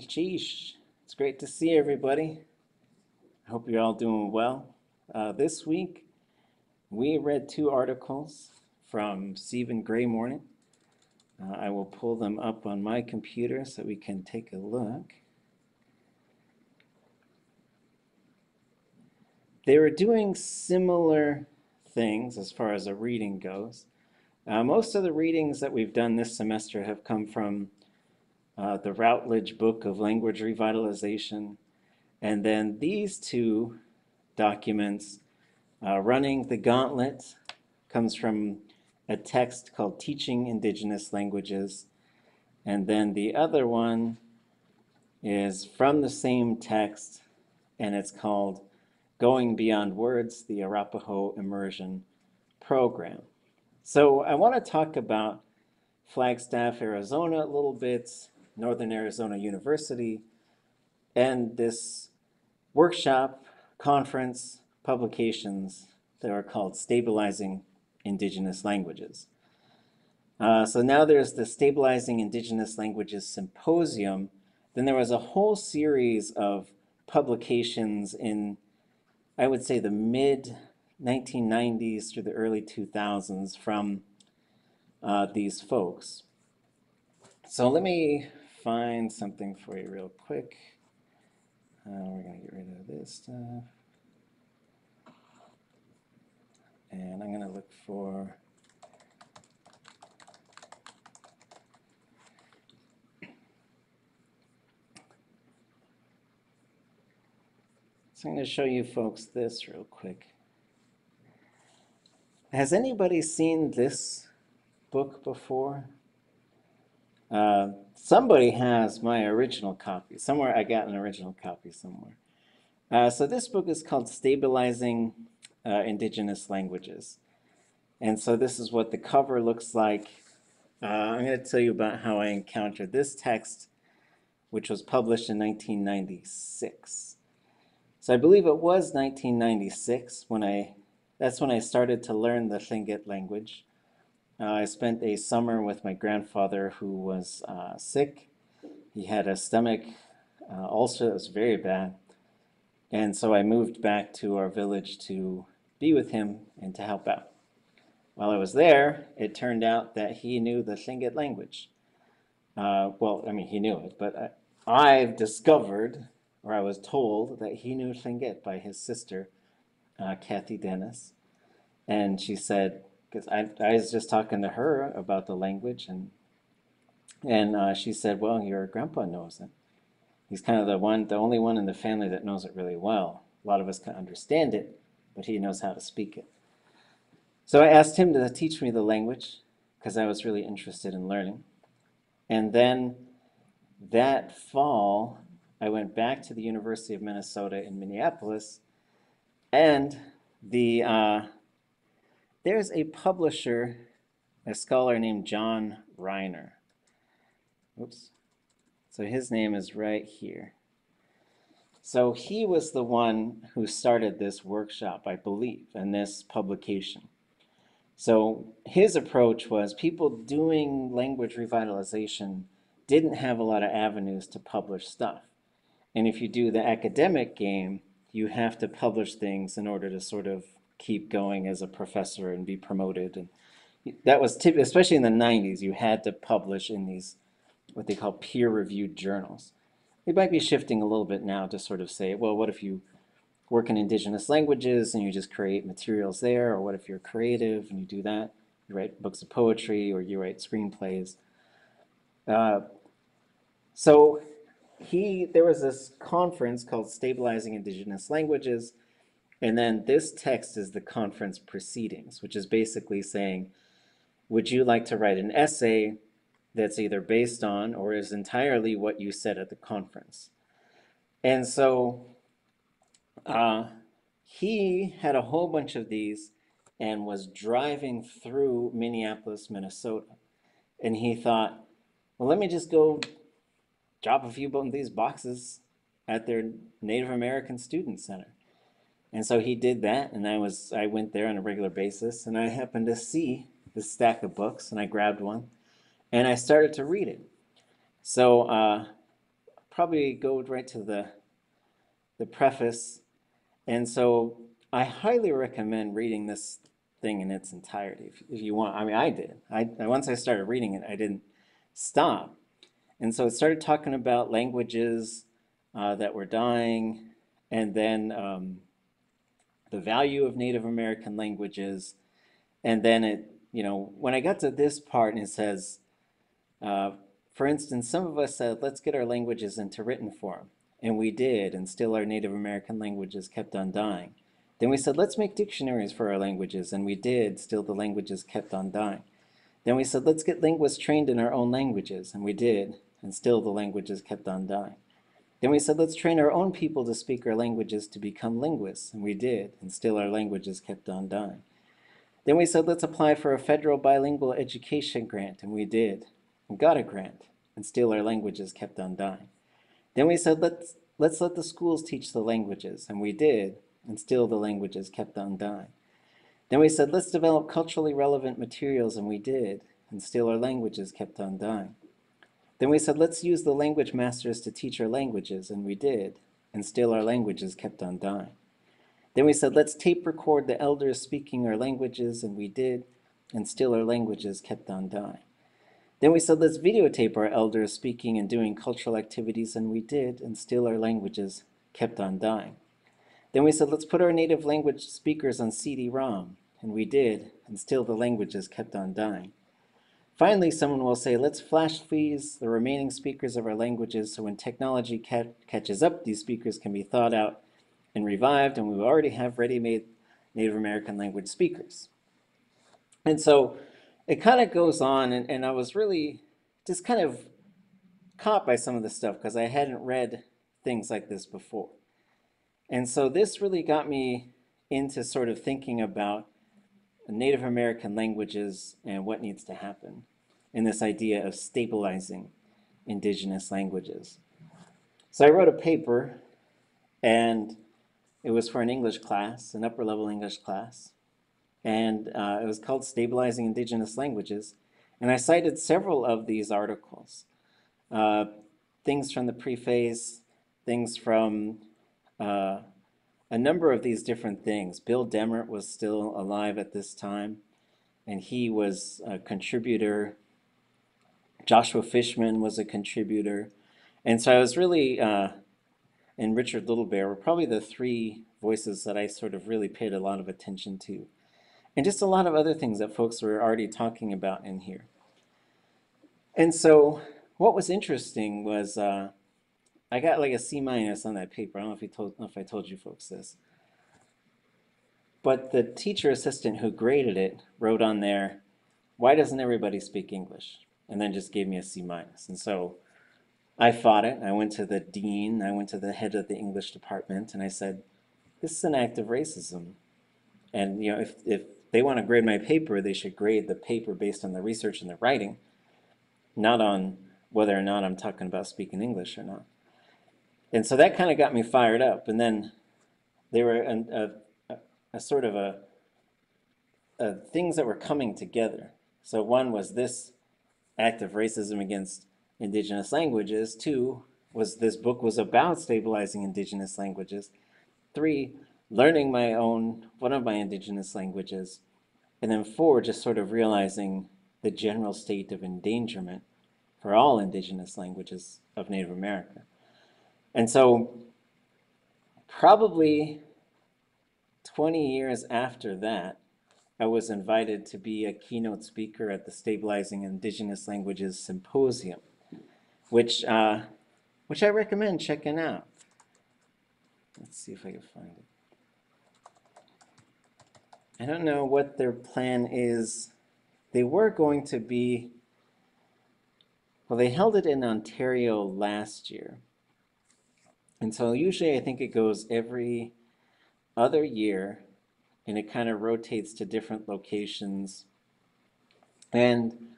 Sheesh. It's great to see everybody. I hope you're all doing well. Uh, this week, we read two articles from Stephen Greymorning. Uh, I will pull them up on my computer so we can take a look. They were doing similar things as far as a reading goes. Uh, most of the readings that we've done this semester have come from uh, the Routledge Book of Language Revitalization, and then these two documents, uh, Running the Gauntlet, comes from a text called Teaching Indigenous Languages, and then the other one is from the same text, and it's called Going Beyond Words, the Arapaho Immersion Program. So I want to talk about Flagstaff, Arizona a little bit, Northern Arizona University, and this workshop, conference, publications that are called Stabilizing Indigenous Languages. Uh, so now there's the Stabilizing Indigenous Languages Symposium. Then there was a whole series of publications in, I would say, the mid 1990s through the early 2000s from uh, these folks. So let me find something for you real quick. Uh, we're going to get rid of this stuff. And I'm going to look for So I'm going to show you folks this real quick. Has anybody seen this book before? Uh, somebody has my original copy. Somewhere I got an original copy somewhere. Uh, so this book is called Stabilizing uh, Indigenous Languages. And so this is what the cover looks like. Uh, I'm going to tell you about how I encountered this text, which was published in 1996. So I believe it was 1996 when I, that's when I started to learn the Tlingit language. Uh, I spent a summer with my grandfather who was uh, sick. He had a stomach uh, ulcer that was very bad. And so I moved back to our village to be with him and to help out. While I was there, it turned out that he knew the Tlingit language. Uh, well, I mean, he knew it, but I, I've discovered, or I was told, that he knew Tlingit by his sister, uh, Kathy Dennis. And she said, because I, I was just talking to her about the language and and uh, she said, well, your grandpa knows it. He's kind of the one, the only one in the family that knows it really well. A lot of us can understand it, but he knows how to speak it. So I asked him to teach me the language because I was really interested in learning. And then that fall, I went back to the University of Minnesota in Minneapolis, and the uh, there's a publisher, a scholar named Jon Reyhner. Oops. So his name is right here. So he was the one who started this workshop, I believe, and this publication. So his approach was people doing language revitalization didn't have a lot of avenues to publish stuff. And if you do the academic game, you have to publish things in order to sort of keep going as a professor and be promoted. And that was especially in the 90s, you had to publish in these what they call peer-reviewed journals. It might be shifting a little bit now to sort of say, well, what if you work in indigenous languages and you just create materials there, or what if you're creative and you do that? You write books of poetry or you write screenplays. Uh, so he, there was this conference called Stabilizing Indigenous Languages and then this text is the conference proceedings, which is basically saying, would you like to write an essay that's either based on or is entirely what you said at the conference? And so uh, he had a whole bunch of these and was driving through Minneapolis, Minnesota. And he thought, well, let me just go drop a few of these boxes at their Native American Student Center. And so he did that, and I was I went there on a regular basis, and I happened to see this stack of books, and I grabbed one, and I started to read it. So uh, probably go right to the the preface. And so I highly recommend reading this thing in its entirety if, if you want. I mean, I did. I once I started reading it, I didn't stop. And so it started talking about languages uh, that were dying, and then um, the value of Native American languages, and then it, you know, when I got to this part and it says, uh, for instance, some of us said, let's get our languages into written form. And we did, and still our Native American languages kept on dying. Then we said, let's make dictionaries for our languages, and we did, still the languages kept on dying. Then we said, let's get linguists trained in our own languages, and we did, and still the languages kept on dying. Then we said, let's train our own people to speak our languages to become linguists, and we did, and still our languages kept on dying. Then we said, let's apply for a federal bilingual education grant, and we did, and got a grant, and still our languages kept on dying. Then we said, let's, let's let the schools teach the languages, and we did, and still the languages kept on dying. Then we said, let's develop culturally relevant materials, and we did, and still our languages kept on dying. Then we said, let's use the language masters to teach our languages, and we did, and still our languages kept on dying. Then we said, let's tape record the elders speaking our languages, and we did, and still our languages kept on dying. Then we said, let's videotape our elders speaking and doing cultural activities, and we did, and still our languages kept on dying. Then we said, let's put our native language speakers on CD-ROM, and we did, and still the languages kept on dying. Finally, someone will say, let's flash freeze the remaining speakers of our languages so when technology ca catches up, these speakers can be thought out and revived, and we already have ready-made Native American language speakers. And so it kind of goes on, and, and I was really just kind of caught by some of this stuff because I hadn't read things like this before. And so this really got me into sort of thinking about Native American languages and what needs to happen in this idea of stabilizing indigenous languages. So I wrote a paper and it was for an English class, an upper level English class. And uh, it was called Stabilizing Indigenous Languages. And I cited several of these articles. Uh, things from the preface, things from uh, a number of these different things. Bill Demmert was still alive at this time, and he was a contributor. Joshua Fishman was a contributor. And so I was really, uh, and Richard Littlebear were probably the three voices that I sort of really paid a lot of attention to. And just a lot of other things that folks were already talking about in here. And so what was interesting was uh, I got like a C minus on that paper. I don't know if, he told, if I told you folks this. But the teacher assistant who graded it wrote on there, why doesn't everybody speak English? And then just gave me a C minus. And so I fought it. I went to the dean, I went to the head of the English department, and I said, this is an act of racism. And you know, if, if they want to grade my paper, they should grade the paper based on the research and the writing, not on whether or not I'm talking about speaking English or not. And so that kind of got me fired up. And then there were a, a, a sort of a, a, things that were coming together. So one was this act of racism against indigenous languages. Two was this book was about stabilizing indigenous languages. Three, learning my own, one of my indigenous languages. And then four, just sort of realizing the general state of endangerment for all indigenous languages of Native America. And so probably 20 years after that, I was invited to be a keynote speaker at the Stabilizing Indigenous Languages Symposium, which, uh, which I recommend checking out. Let's see if I can find it. I don't know what their plan is. They were going to be, well, they held it in Ontario last year. And so usually I think it goes every other year and it kind of rotates to different locations. And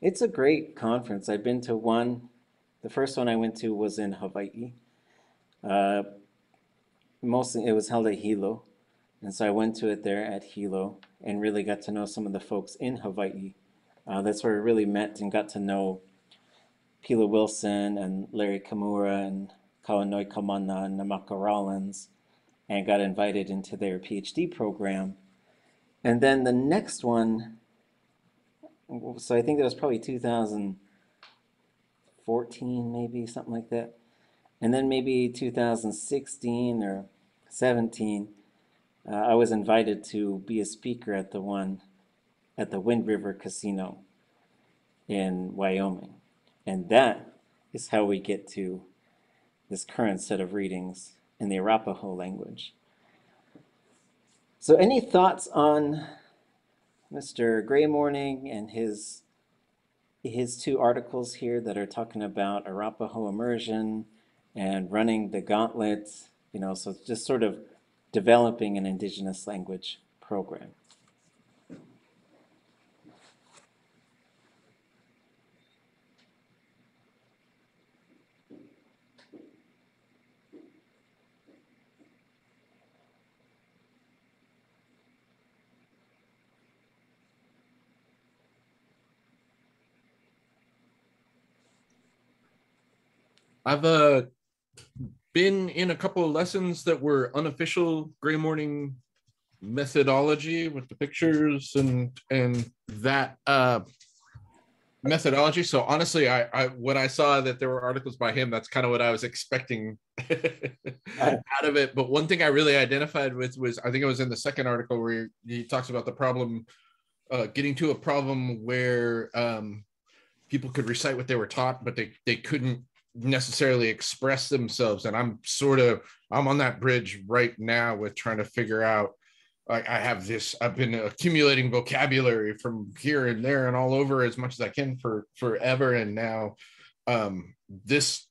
it's a great conference. I've been to one. The first one I went to was in Hawaii. Uh, mostly it was held at Hilo. And so I went to it there at Hilo and really got to know some of the folks in Hawaii. Uh, that's where I really met and got to know Pila Wilson and Larry Kimura and Kauanoe Kamana and Namaka Rawlins and got invited into their PhD program. And then the next one, so I think that was probably 2014, maybe something like that. And then maybe 2016 or 17, uh, I was invited to be a speaker at the one at the Wind River Casino in Wyoming. And that is how we get to this current set of readings in the Arapaho language. So, any thoughts on Mr. Greymorning and his his two articles here that are talking about Arapaho immersion and running the gauntlet? You know, so just sort of developing an indigenous language program. I've uh, been in a couple of lessons that were unofficial Greymorning methodology with the pictures and and that uh, methodology. So honestly, I, I when I saw that there were articles by him, that's kind of what I was expecting out of it. But one thing I really identified with was I think it was in the second article where he, he talks about the problem, uh, getting to a problem where um, people could recite what they were taught, but they they couldn't necessarily express themselves. And i'm sort of i'm on that bridge right now with trying to figure out like i have this i've been accumulating vocabulary from here and there and all over as much as i can for forever. And now um this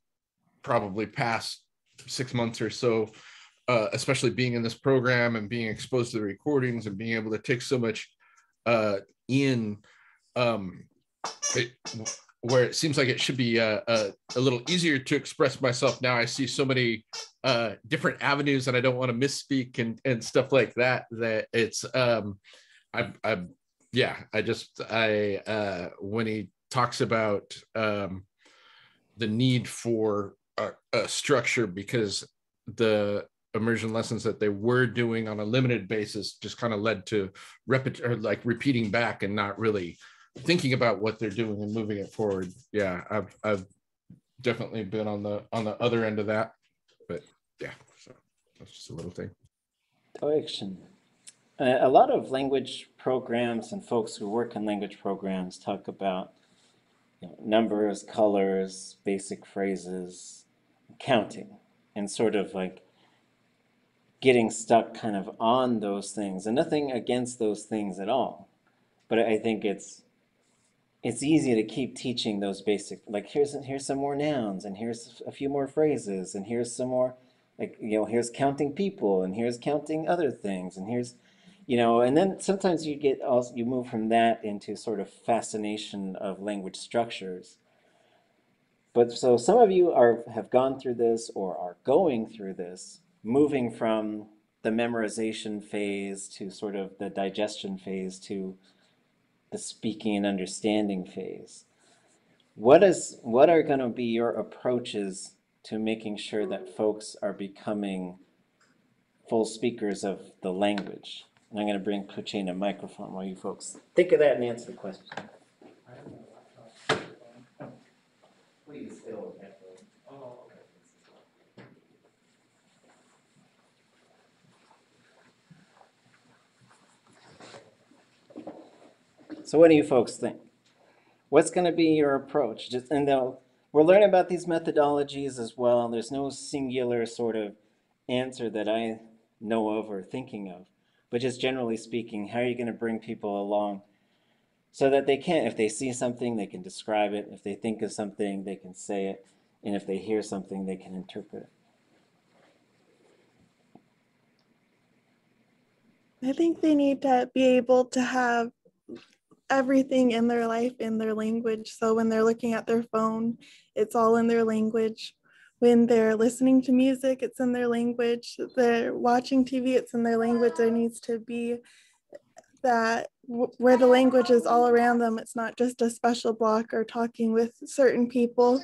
probably past six months or so uh, especially being in this program and being exposed to the recordings and being able to take so much uh, in um, it, where it seems like it should be uh, uh, a little easier to express myself. Now i see so many uh, different avenues and i don't want to misspeak and, and stuff like that that it's um i i yeah i just i uh when he talks about um the need for a, a structure because the immersion lessons that they were doing on a limited basis just kind of led to repet like repeating back and not really thinking about what they're doing and moving it forward. Yeah, I've I've definitely been on the on the other end of that. But yeah, so that's just a little thing. Correction. Uh, a lot of language programs and folks who work in language programs talk about you know, numbers, colors, basic phrases, counting, and sort of like getting stuck kind of on those things. And nothing against those things at all. But I think it's it's easy to keep teaching those basic like here's here's some more nouns and here's a few more phrases and here's some more like you know here's counting people and here's counting other things and here's you know and then sometimes you get also you move from that into sort of fascination of language structures. But so some of you are have gone through this or are going through this moving from the memorization phase to sort of the digestion phase to the speaking and understanding phase. What is what are going to be your approaches to making sure that folks are becoming full speakers of the language? And I'm going to bring Puchain a microphone while you folks think of that and answer the question. So what do you folks think? What's going to be your approach? Just and though we're learning about these methodologies as well. There's no singular sort of answer that I know of or thinking of, but just generally speaking, how are you going to bring people along so that they can, if they see something, they can describe it. If they think of something, they can say it, and if they hear something, they can interpret it. I think they need to be able to have everything in their life in their language. So when they're looking at their phone, it's all in their language. When they're listening to music, it's in their language. They're watching TV, it's in their language. There needs to be that where the language is all around them. It's not just a special block or talking with certain people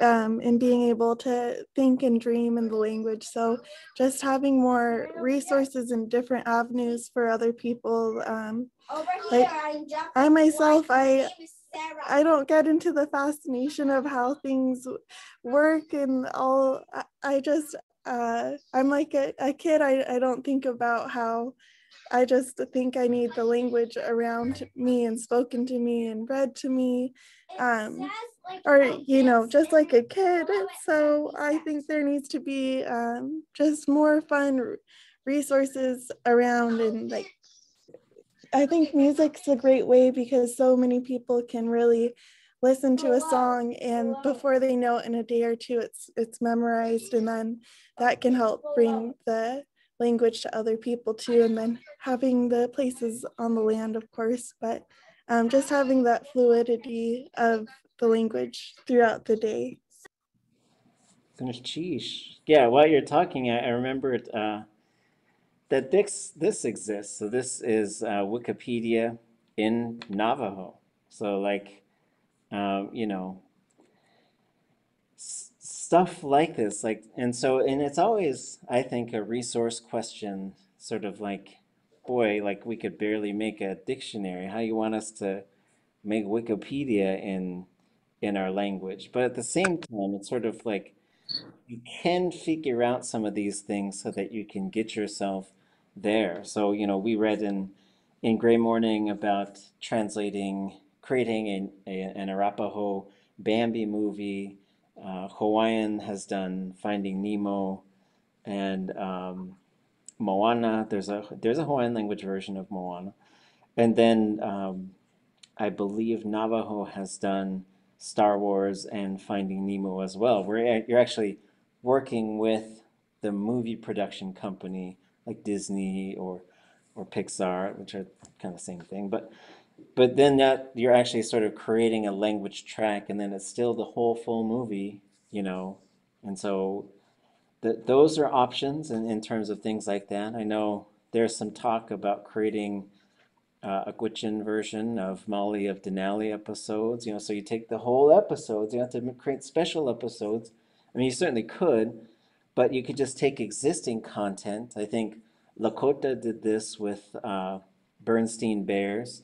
um, and being able to think and dream in the language. So just having more resources and different avenues for other people. Um, like I myself, I I don't get into the fascination of how things work and all. I, I just uh, I'm like a, a kid. I, I don't think about how I just think I need the language around me and spoken to me and read to me. Um, or, you know, just like a kid. So I think there needs to be um, just more fun resources around and like, I think music's a great way because so many people can really listen to a song and before they know it in a day or two it's it's memorized and then that can help bring the language to other people too and then having the places on the land of course but um, just having that fluidity of the language throughout the day. Yeah, while you're talking, I, I remembered uh, that this this exists. So this is uh, Wikipedia in Navajo. So like, um, you know, stuff like this. Like, and so and it's always, I think, a resource question. Sort of like, boy, like we could barely make a dictionary. How you want us to make Wikipedia in in our language? But at the same time, it's sort of like you can figure out some of these things so that you can get yourself there. So, you know, we read in in Greymorning about translating, creating an, a, an Arapaho Bambi movie. Uh, Hawaiian has done Finding Nemo and um, Moana. There's a there's a Hawaiian language version of Moana, and then um, I believe Navajo has done Star Wars and Finding Nemo as well, where you're actually working with the movie production company like Disney or or Pixar, which are kind of the same thing, but but then that you're actually sort of creating a language track, and then it's still the whole full movie, you know, and so th those are options in, in terms of things like that. I know there's some talk about creating uh, a Gwich'in version of Molly of Denali episodes. You know, so you take the whole episodes. You have to create special episodes. I mean, you certainly could, but you could just take existing content. I think Lakota did this with uh, Berenstain Bears.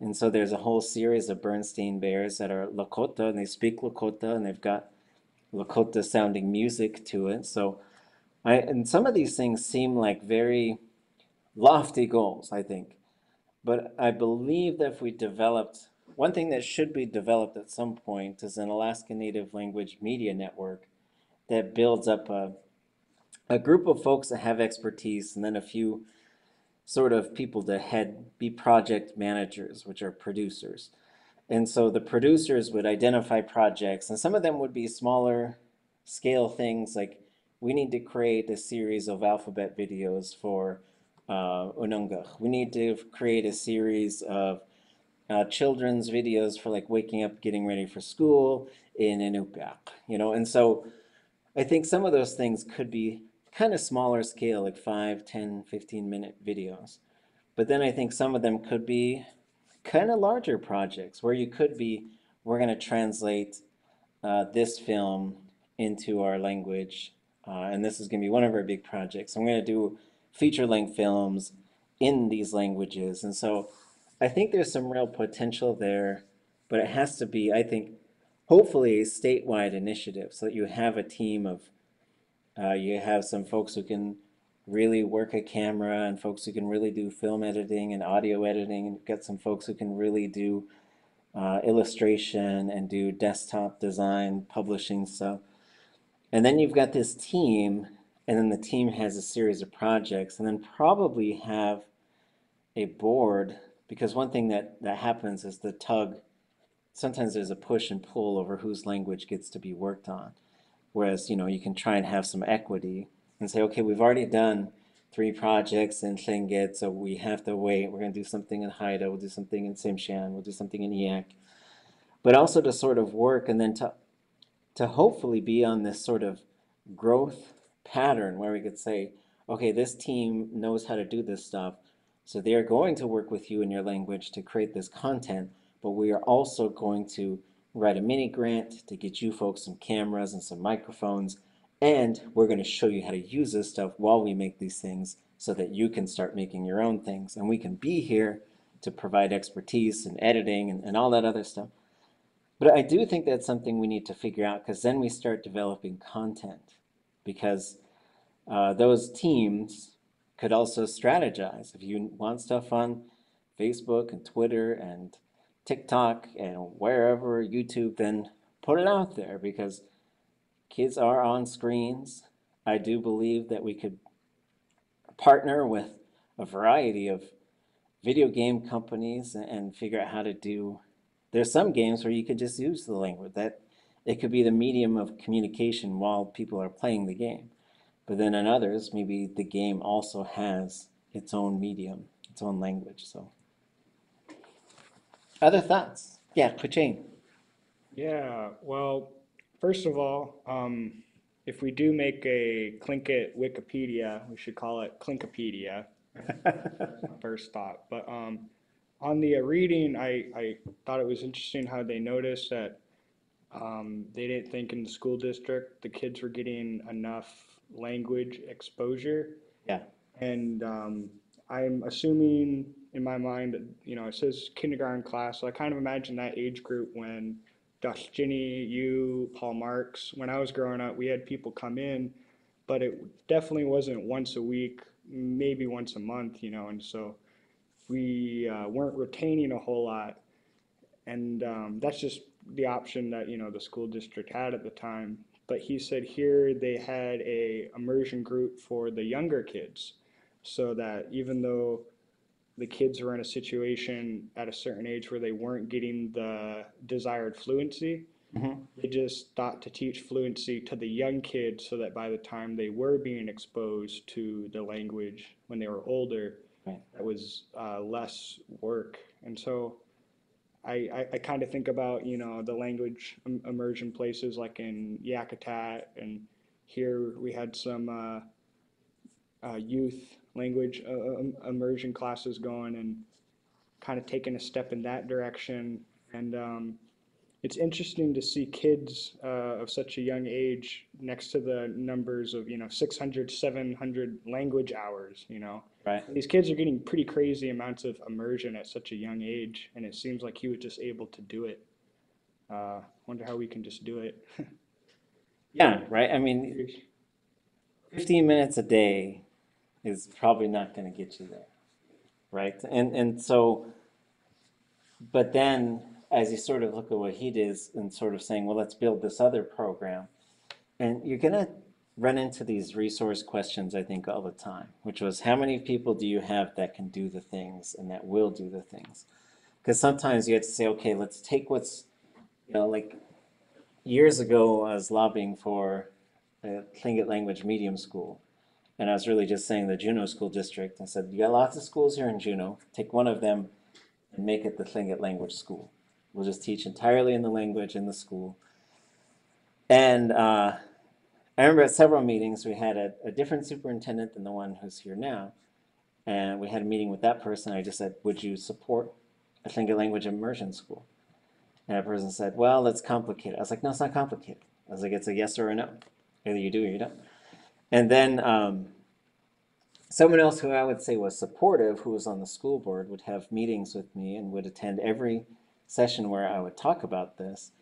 And so there's a whole series of Berenstain Bears that are Lakota and they speak Lakota and they've got Lakota sounding music to it. So I, and some of these things seem like very lofty goals, I think. But I believe that if we developed, one thing that should be developed at some point is an Alaska Native Language Media Network that builds up a, a group of folks that have expertise and then a few sort of people to head, be project managers, which are producers. And so the producers would identify projects, and some of them would be smaller scale things like we need to create a series of alphabet videos for uh, Ununga. We need to create a series of uh, children's videos for like waking up, getting ready for school in Inupiaq, you know. And so I think some of those things could be kind of smaller scale, like 5, 10, 15 minute videos. But then I think some of them could be kind of larger projects where you could be, we're going to translate uh, this film into our language. Uh, and this is going to be one of our big projects. I'm going to do feature length films in these languages. And so I think there's some real potential there, but it has to be, I think, hopefully a statewide initiative so that you have a team of, uh, you have some folks who can really work a camera and folks who can really do film editing and audio editing and get some folks who can really do uh, illustration and do desktop design, publishing stuff. And then you've got this team, and then the team has a series of projects, and then probably have a board because one thing that, that happens is the tug, sometimes there's a push and pull over whose language gets to be worked on. Whereas, you know, you can try and have some equity and say, okay, we've already done three projects in Tlingit, so we have to wait. We're going to do something in Haida, we'll do something in Tsimshian, we'll do something in Eyak. But also to sort of work and then to, to hopefully be on this sort of growth pattern where we could say, okay, this team knows how to do this stuff. So they are going to work with you in your language to create this content, but we are also going to write a mini grant to get you folks some cameras and some microphones. And we're going to show you how to use this stuff while we make these things so that you can start making your own things. And we can be here to provide expertise and editing and, and all that other stuff. But I do think that's something we need to figure out because then we start developing content. Because uh, those teams could also strategize. If you want stuff on Facebook and Twitter and TikTok and wherever, YouTube, then put it out there because kids are on screens. I do believe that we could partner with a variety of video game companies and, figure out how to do. There's some games where you could just use the language that it could be the medium of communication while people are playing the game. But then in others, maybe the game also has its own medium, its own language. So, other thoughts? Yeah, Puchain. Yeah, well, first of all, um, if we do make a Tlingit Wikipedia, we should call it Clinkopedia. First thought. But um, on the reading, I, I thought it was interesting how they noticed that um, they didn't think in the school district the kids were getting enough language exposure. Yeah. And um, I'm assuming in my mind, you know, it says kindergarten class, so I kind of imagine that age group when Dr. Ginny, you, Paul Marks, when I was growing up, we had people come in, but it definitely wasn't once a week, maybe once a month, you know, and so we uh, weren't retaining a whole lot. And um, that's just the option that, you know, the school district had at the time. But he said here they had a immersion group for the younger kids so that even though the kids were in a situation at a certain age where they weren't getting the desired fluency, Mhm. they just thought to teach fluency to the young kids so that by the time they were being exposed to the language when they were older, Right. that was uh, less work. And so I, I, I kind of think about, you know, the language im- immersion places like in Yakutat, and here we had some uh, uh, youth language uh, um, immersion classes going and kind of taking a step in that direction. And um, it's interesting to see kids uh, of such a young age next to the numbers of, you know, 600, 700 language hours, you know. Right. These kids are getting pretty crazy amounts of immersion at such a young age, and it seems like he was just able to do it. Uh, wonder how we can just do it. Yeah, right. I mean, 15 minutes a day is probably not going to get you there. Right. And, and so, but then as you sort of look at what he did and sort of saying, well, let's build this other program. And you're going to run into these resource questions, I think, all the time, which was how many people do you have that can do the things and that will do the things? Because sometimes you have to say, okay, let's take what's, you know, like years ago, I was lobbying for a Tlingit language medium school. And I was really just saying the Juneau School District. I said, you got lots of schools here in Juneau. Take one of them and make it the Tlingit language school. We'll just teach entirely in the language in the school. And uh, I remember at several meetings, we had a, a different superintendent than the one who's here now. And we had a meeting with that person. I just said, would you support a Tlingit language immersion school? And that person said, well, it's complicated. I was like, no, it's not complicated. I was like, it's a yes or a no. Either you do or you don't. And then um, someone else who I would say was supportive, who was on the school board, would have meetings with me and would attend every session where I would talk about this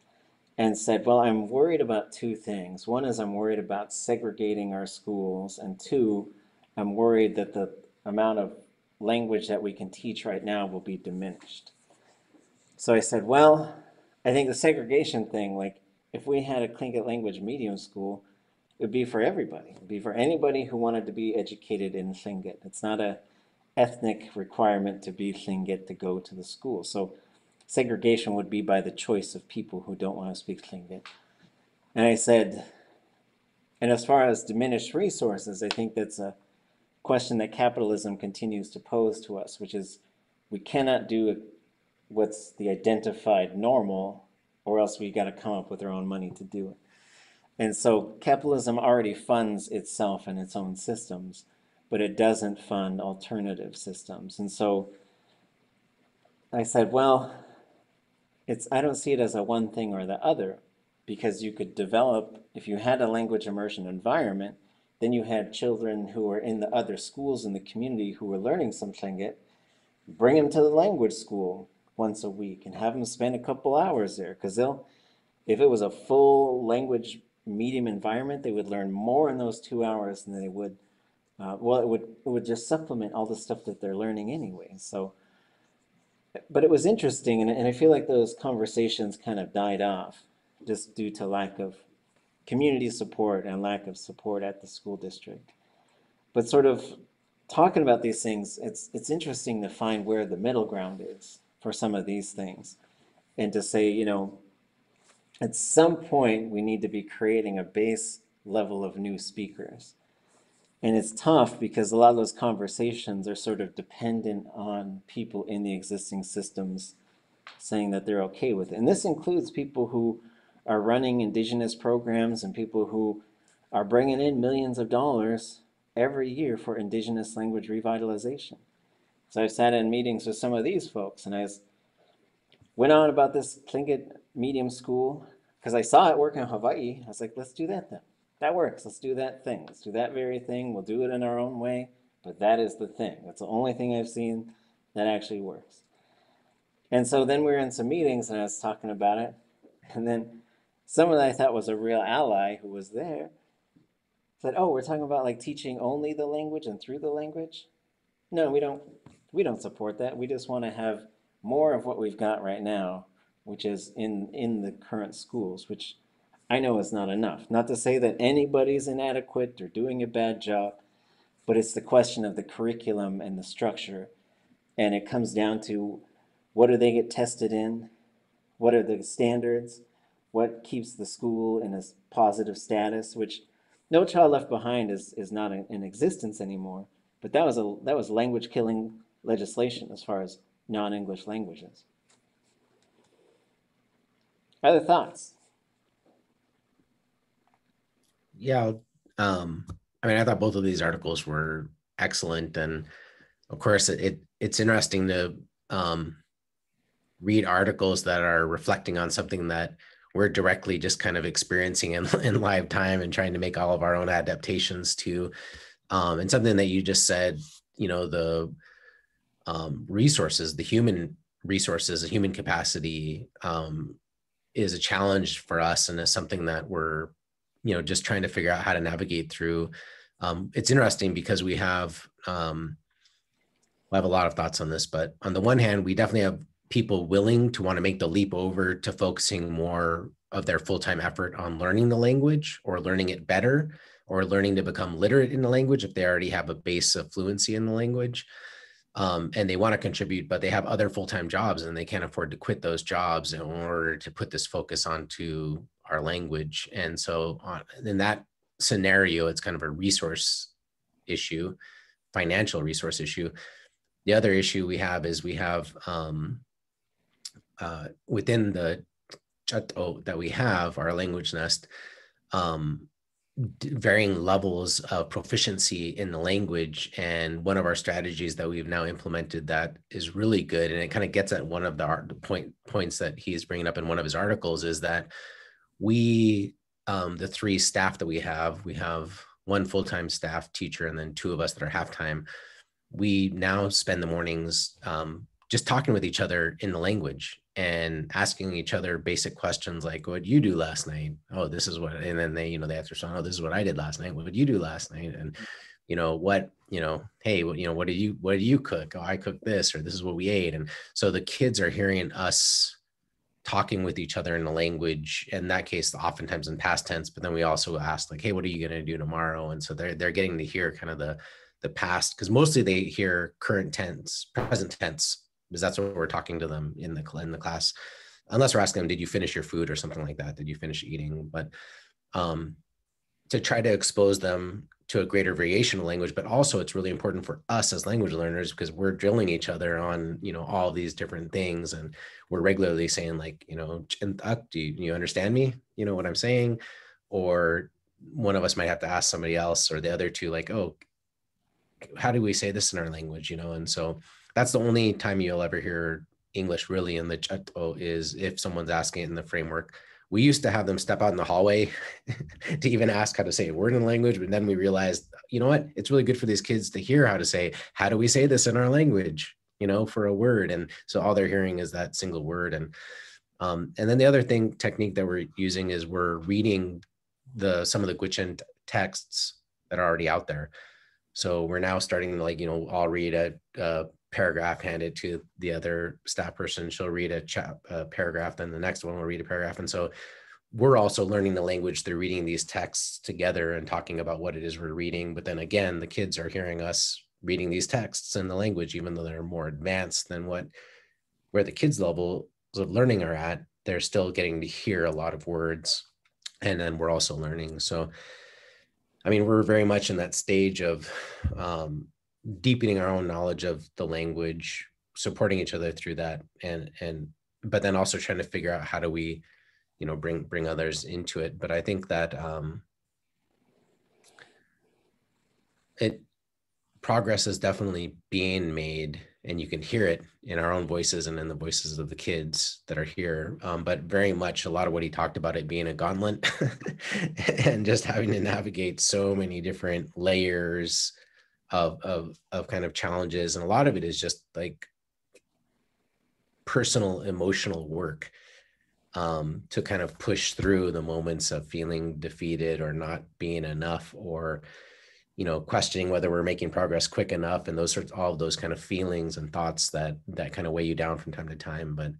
and said, Well, I'm worried about two things. One is I'm worried about segregating our schools, and two, I'm worried that the amount of language that we can teach right now will be diminished. So I said, Well, I think the segregation thing, like if we had a Tlingit language medium school, it would be for everybody. It would be for anybody who wanted to be educated in Tlingit. It's not a ethnic requirement to be Tlingit to go to the school. So segregation would be by the choice of people who don't want to speak Tlingit. And I said, and as far as diminished resources, I think that's a question that capitalism continues to pose to us, which is we cannot do what's the identified normal, or else we got to come up with our own money to do it. And so capitalism already funds itself and its own systems, but it doesn't fund alternative systems. And so I said, well, it's I don't see it as a one thing or the other because you could develop if you had a language immersion environment, then you had children who were in the other schools in the community who were learning some Tlingit, bring them to the language school once a week and have them spend a couple hours there because they'll if it was a full language medium environment, they would learn more in those two hours than they would. Uh, well, it would it would just supplement all the stuff that they're learning anyway. So, but it was interesting, and, and I feel like those conversations kind of died off just due to lack of community support and lack of support at the school district. But sort of talking about these things, it's it's interesting to find where the middle ground is for some of these things, and to say, you know, at some point we need to be creating a base level of new speakers. And it's tough because a lot of those conversations are sort of dependent on people in the existing systems saying that they're okay with it. And this includes people who are running indigenous programs and people who are bringing in millions of dollars every year for indigenous language revitalization. So I've sat in meetings with some of these folks and I went on about this Tlingit medium school because I saw it work in Hawaii. I was like, let's do that then. That works. Let's do that thing. Let's do that very thing. We'll do it in our own way. But that is the thing. That's the only thing I've seen that actually works. And so then we were in some meetings and I was talking about it. And then someone I thought was a real ally who was there said, "Oh, we're talking about like teaching only the language and through the language." No, we don't. We don't support that. We just want to have more of what we've got right now, which is in in the current schools, which I know is not enough. Not to say that anybody's inadequate or doing a bad job, but it's the question of the curriculum and the structure, and it comes down to what do they get tested in, what are the standards, what keeps the school in a positive status, which no Child Left Behind is, is not in, existence anymore. But that was a that was language killing legislation as far as non-English languages. Other thoughts? Yeah, um, I mean, I thought both of these articles were excellent, and of course, it, it it's interesting to um, read articles that are reflecting on something that we're directly just kind of experiencing in, in live time and trying to make all of our own adaptations to, um, and something that you just said, you know, the um, resources, the human resources, the human capacity um, is a challenge for us, and is something that we're you know just trying to figure out how to navigate through. Um, it's interesting because we have um, I have a lot of thoughts on this, but on the one hand, we definitely have people willing to want to make the leap over to focusing more of their full-time effort on learning the language or learning it better or learning to become literate in the language if they already have a base of fluency in the language um, and they want to contribute but they have other full-time jobs and they can't afford to quit those jobs in order to put this focus onto our language. And so on, in that scenario it's kind of a resource issue financial resource issue. The other issue we have is we have um, uh, within the chato that we have our language nest um, varying levels of proficiency in the language and one of our strategies that we've now implemented that is really good and it kind of gets at one of the art, point points that he's bringing up in one of his articles is that we um, the three staff that we have we have one full-time staff teacher and then two of us that are half-time. We now spend the mornings um, just talking with each other in the language and asking each other basic questions like what you do last night? Oh this is what and then they you know they answer oh this is what i did last night. What did you do last night? And you know what you know hey what you know what did you what did you cook? Oh i cooked this or this is what we ate. And so the kids are hearing us talking with each other in the language in that case oftentimes in past tense but then we also ask like hey what are you going to do tomorrow? And so they're they're getting to hear kind of the the past because mostly they hear current tense present tense because that's what we're talking to them in the in the class. Unless we're asking them did you finish your food? or something like that. Did you finish eating? But um to try to expose them to a greater variation of language but also it's really important for us as language learners because we're drilling each other on you know all these different things and we're regularly saying like you know "Chintak, do you, you understand me? You know what i'm saying? Or one of us might have to ask somebody else or the other two like oh how do we say this in our language, you know? And so that's the only time you'll ever hear English really in the chat is if someone's asking it in the framework. We used to have them step out in the hallway to even ask how to say a word in language, but then we realized, you know what? It's really good for these kids to hear how to say, how do we say this in our language, you know, for a word. And so all they're hearing is that single word. And um, and then the other thing technique that we're using is we're reading the some of the Gwich'in texts that are already out there. So we're now starting to like, you know, I'll read a, a paragraph handed to the other staff person. She'll read a, chap, a paragraph, then the next one will read a paragraph. And so we're also learning the language through reading these texts together and talking about what it is we're reading. But then again, the kids are hearing us reading these texts in the language, even though they're more advanced than what where the kids level of learning are at, they're still getting to hear a lot of words. And then we're also learning. So I mean, we're very much in that stage of um, deepening our own knowledge of the language, supporting each other through that, and and but then also trying to figure out how do we, you know, bring bring others into it. But I think that um, it progress is definitely being made and you can hear it in our own voices and in the voices of the kids that are here. Um, but very much a lot of what he talked about it being a gauntlet and just having to navigate so many different layers of, of, of kind of challenges. And a lot of it is just like personal emotional work um, to kind of push through the moments of feeling defeated or not being enough or you know questioning whether we're making progress quick enough and those sorts all of those kind of feelings and thoughts that that kind of weigh you down from time to time but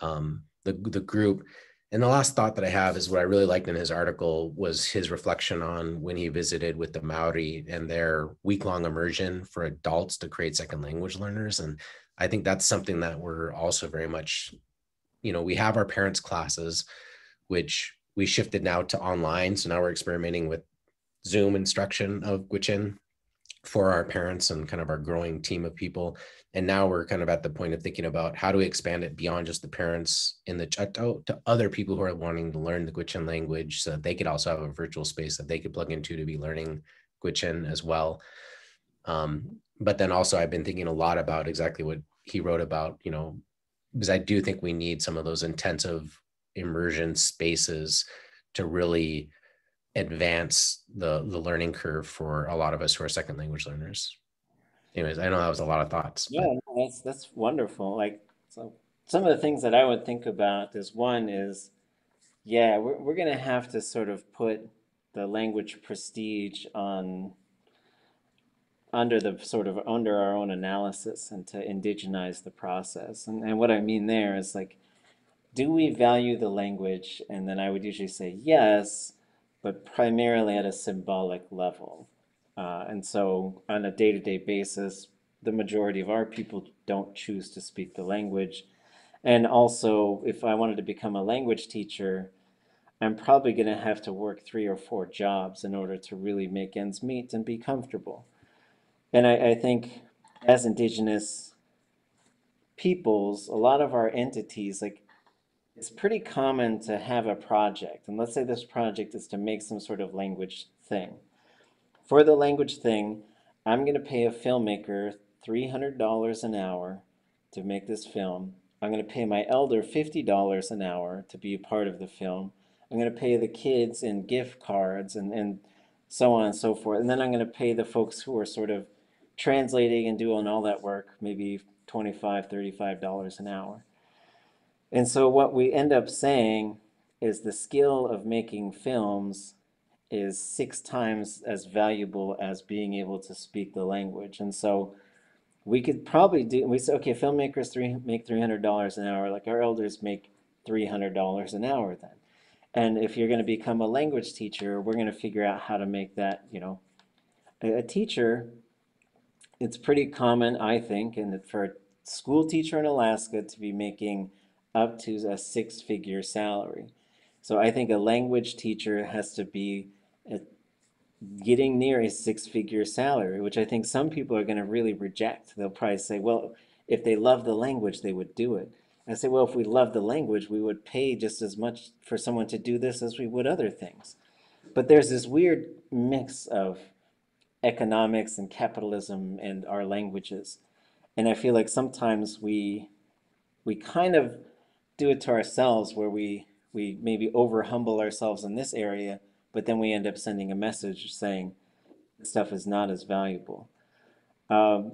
um the the group and the last thought that i have is what i really liked in his article was his reflection on when he visited with the maori and their week-long immersion for adults to create second language learners and i think that's something that we're also very much you know we have our parents classes which we shifted now to online so now we're experimenting with Zoom instruction of Gwich'in for our parents and kind of our growing team of people. And now we're kind of at the point of thinking about how do we expand it beyond just the parents in the Chato to other people who are wanting to learn the Gwich'in language so that they could also have a virtual space that they could plug into to be learning Gwich'in as well. Um, but then also I've been thinking a lot about exactly what he wrote about, you know, because I do think we need some of those intensive immersion spaces to really advance the the learning curve for a lot of us who are second language learners. Anyways, I know that was a lot of thoughts. Yeah, no, that's that's wonderful. Like so some of the things that I would think about is one is yeah, we're we're gonna have to sort of put the language prestige on under the sort of under our own analysis and to indigenize the process. And and what I mean there is like do we value the language? And then I would usually say yes, but primarily at a symbolic level. Uh, and so, on a day to day basis, the majority of our people don't choose to speak the language. And also, if I wanted to become a language teacher, I'm probably going to have to work three or four jobs in order to really make ends meet and be comfortable. And I, I think as Indigenous peoples, a lot of our entities, like it's pretty common to have a project. And let's say this project is to make some sort of language thing. For the language thing, I'm going to pay a filmmaker $300 an hour to make this film. I'm going to pay my elder $50 an hour to be a part of the film. I'm going to pay the kids in gift cards and, and so on and so forth. And then I'm going to pay the folks who are sort of translating and doing all that work, maybe $25, $35 an hour. And so what we end up saying is the skill of making films is six times as valuable as being able to speak the language. And so we could probably do we say okay, filmmakers three make three hundred dollars an hour, like our elders make three hundred dollars an hour then. And if you're going to become a language teacher, we're going to figure out how to make that, you know, a, teacher. It's pretty common, I think, and for a school teacher in Alaska to be making up to a six figure salary. So I think a language teacher has to be getting near a six figure salary, which I think some people are going to really reject. They'll probably say, well, if they love the language, they would do it. I say, well, if we love the language, we would pay just as much for someone to do this as we would other things. But there's this weird mix of economics and capitalism and our languages. And I feel like sometimes we we kind of do it to ourselves where we we maybe over humble ourselves in this area, but then we end up sending a message saying stuff is not as valuable. Um,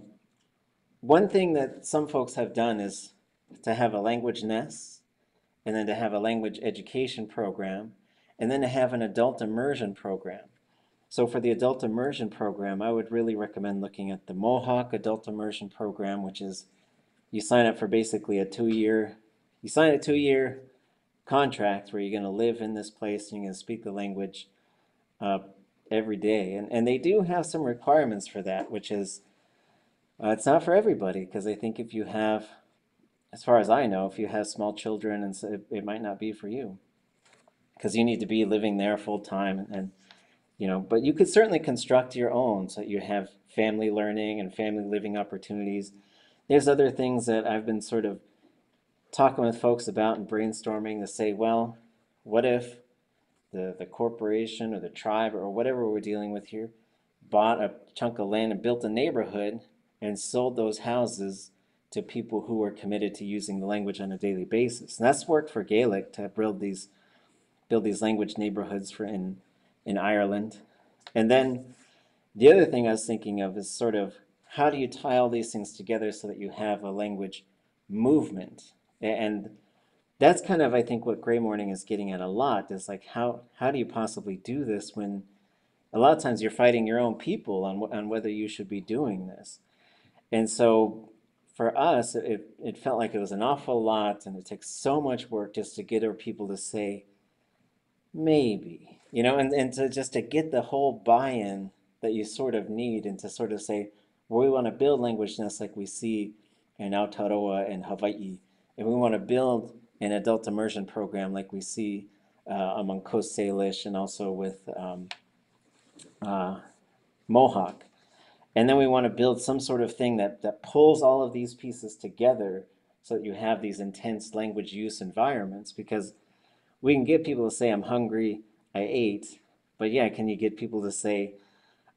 one thing that some folks have done is to have a language nest and then to have a language education program and then to have an adult immersion program. So for the adult immersion program, I would really recommend looking at the Mohawk Adult Immersion Program, which is you sign up for basically a two-year, you sign a two-year contract where you're going to live in this place and you're going to speak the language uh, every day. And, and they do have some requirements for that, which is uh, it's not for everybody because I think if you have, as far as I know, if you have small children, and so it, it might not be for you because you need to be living there full time and, and you know but you could certainly construct your own so that you have family learning and family living opportunities there's other things that i've been sort of talking with folks about and brainstorming to say well what if the, the corporation or the tribe or whatever we're dealing with here bought a chunk of land and built a neighborhood and sold those houses to people who are committed to using the language on a daily basis and that's worked for gaelic to build these build these language neighborhoods for in in Ireland. And then the other thing I was thinking of is sort of how do you tie all these things together so that you have a language movement? And that's kind of I think what Greymorning is getting at a lot is like how how do you possibly do this when a lot of times you're fighting your own people on on whether you should be doing this. And so for us, it, it felt like it was an awful lot and it takes so much work just to get our people to say, maybe you know and, and to just to get the whole buy-in that you sort of need and to sort of say well, we want to build language nests like we see in Aotearoa and Hawaii and we want to build an adult immersion program like we see uh, among Coast Salish and also with um, uh, Mohawk and then we want to build some sort of thing that, that pulls all of these pieces together so that you have these intense language use environments because we can get people to say, I'm hungry, I ate. But yeah, can you get people to say,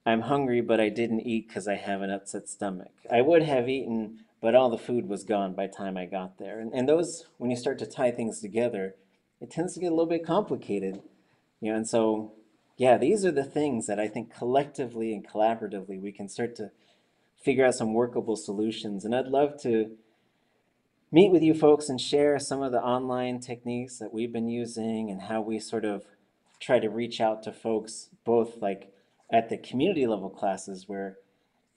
I'm hungry, but I didn't eat because I have an upset stomach? I would have eaten, but all the food was gone by time I got there. And, and those, when you start to tie things together, it tends to get a little bit complicated. You know, and so, yeah, these are the things that I think collectively and collaboratively we can start to figure out some workable solutions. And I'd love to meet with you folks and share some of the online techniques that we've been using and how we sort of try to reach out to folks both like at the community level classes where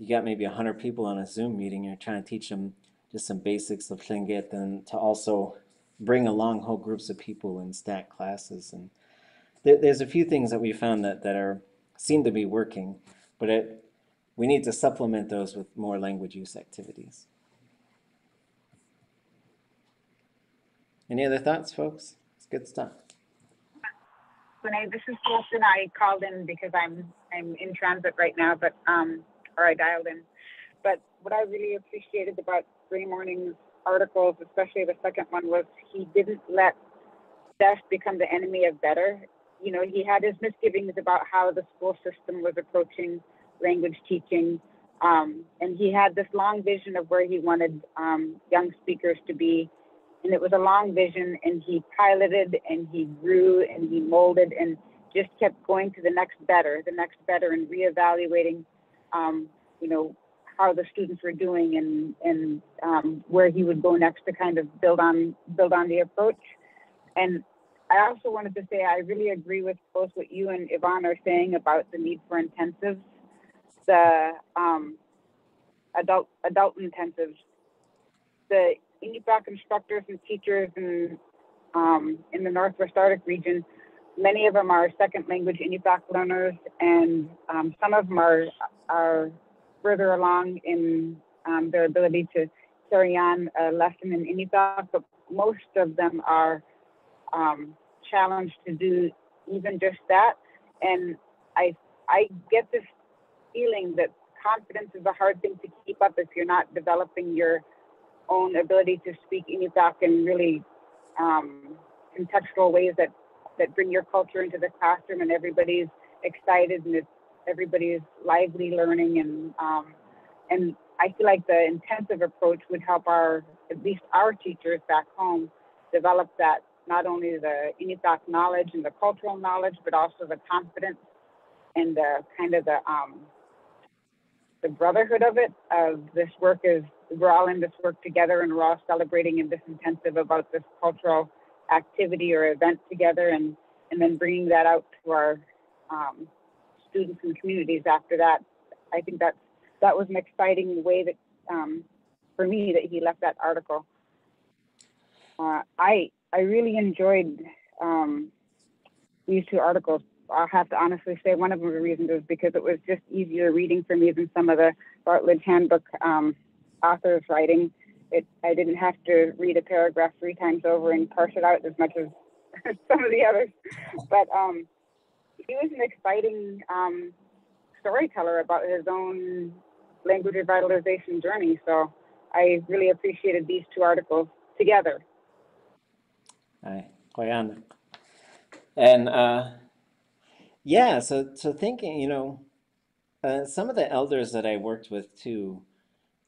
you got maybe 100 people on a Zoom meeting, you're trying to teach them just some basics of Tlingit and to also bring along whole groups of people in stack classes. And there, there's a few things that we found that, that are seem to be working, but it, we need to supplement those with more language use activities. Any other thoughts, folks? It's good stuff. Renee, this is Wilson. I called in because I'm I'm in transit right now, but um, or I dialed in. But what I really appreciated about Greymorning's articles, especially the second one, was he didn't let best become the enemy of better. You know, he had his misgivings about how the school system was approaching language teaching, um, and he had this long vision of where he wanted um, young speakers to be and it was a long vision and he piloted and he grew and he molded and just kept going to the next better the next better and reevaluating um, you know how the students were doing and and um, where he would go next to kind of build on build on the approach and I also wanted to say I really agree with both what you and Yvonne are saying about the need for intensives, the um, adult adult intensives. The Inupiaq instructors and teachers in, um, in the Northwest Arctic region, many of them are second language Inupiaq learners, and um, some of them are, are further along in um, their ability to carry on a lesson in Inupiaq, but most of them are um, challenged to do even just that. And I, I get this feeling that confidence is a hard thing to keep up if you're not developing your own ability to speak Inupiaq in really um, contextual ways that, that bring your culture into the classroom and everybody's excited and it's everybody's lively learning and um, and I feel like the intensive approach would help our at least our teachers back home develop that not only the Inupiaq knowledge and the cultural knowledge, but also the confidence and the kind of the um, the brotherhood of it. Of this work is we're all in this work together, and we're all celebrating in this intensive about this cultural activity or event together, and and then bringing that out to our um, students and communities after that. I think that's that was an exciting way that um, for me that he left that article. Uh, I I really enjoyed um, these two articles. I'll have to honestly say one of the reasons is because it was just easier reading for me than some of the Bartlett Handbook um, authors' writing. It I didn't have to read a paragraph three times over and parse it out as much as some of the others. But um, he was an exciting um, storyteller about his own language revitalization journey. So I really appreciated these two articles together. Hi, Koyana. And uh, yeah, so so thinking, you know, uh, some of the elders that I worked with too,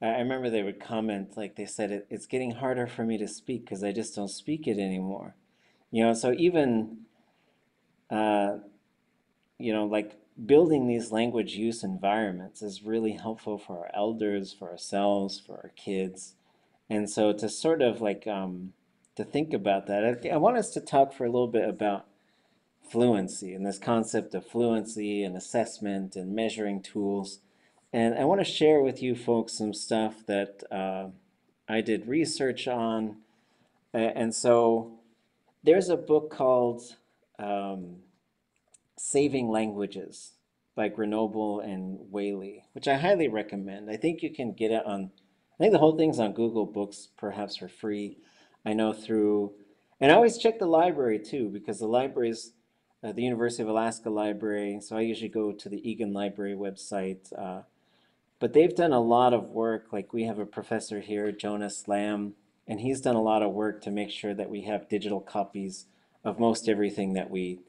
I, remember they would comment like they said it, it's getting harder for me to speak because I just don't speak it anymore. You know, so even uh, you know, like building these language use environments is really helpful for our elders, for ourselves, for our kids. And so to sort of like um, to think about that, I, I want us to talk for a little bit about fluency and this concept of fluency and assessment and measuring tools. And I want to share with you folks some stuff that uh, I did research on. And so there's a book called um, Saving Languages by Grenoble and Whaley, which I highly recommend. I think you can get it on, I think the whole thing's on Google Books, perhaps for free. I know through, and I always check the library too, because the libraries, uh, the University of Alaska Library, so I usually go to the Egan Library website. Uh, but they've done a lot of work. Like we have a professor here, Jonas Lamb, and he's done a lot of work to make sure that we have digital copies of most everything that we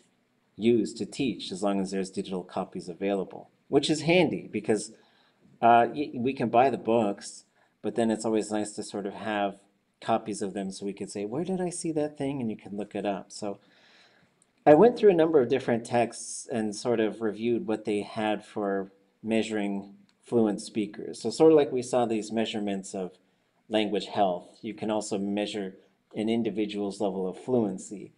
use to teach, as long as there's digital copies available, which is handy because uh, we can buy the books, but then it's always nice to sort of have copies of them so we could say, where did I see that thing? And you can look it up. So I went through a number of different texts and sort of reviewed what they had for measuring fluent speakers. So sort of like we saw these measurements of language health, you can also measure an individual's level of fluency.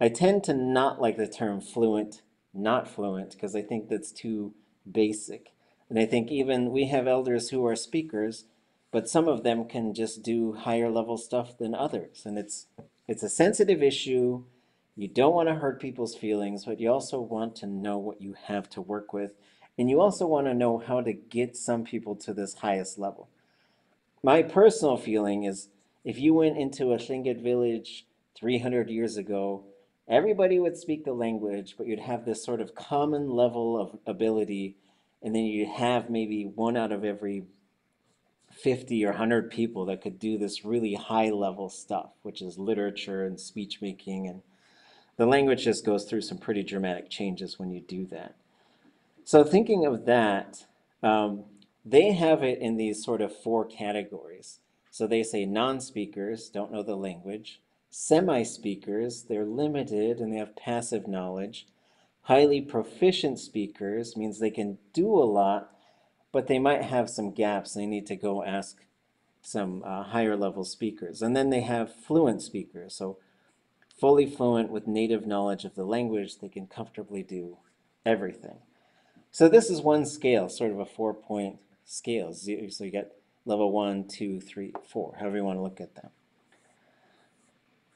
I tend to not like the term fluent, not fluent, because I think that's too basic. And I think even we have elders who are speakers, but some of them can just do higher level stuff than others. And it's it's a sensitive issue. You don't want to hurt people's feelings, but you also want to know what you have to work with. And you also want to know how to get some people to this highest level. My personal feeling is if you went into a Tlingit village 300 years ago, everybody would speak the language, but you'd have this sort of common level of ability, and then you'd have maybe one out of every 50 or 100 people that could do this really high level stuff, which is literature and speech making. And the language just goes through some pretty dramatic changes when you do that. So, thinking of that, um, they have it in these sort of four categories. So, they say non speakers don't know the language, semi speakers, they're limited and they have passive knowledge. Highly proficient speakers means they can do a lot, but they might have some gaps. They need to go ask some uh, higher level speakers. And then they have fluent speakers. So, fully fluent with native knowledge of the language, they can comfortably do everything. So, this is one scale, sort of a four point scale. So, you get level one, two, three, four, however you want to look at them.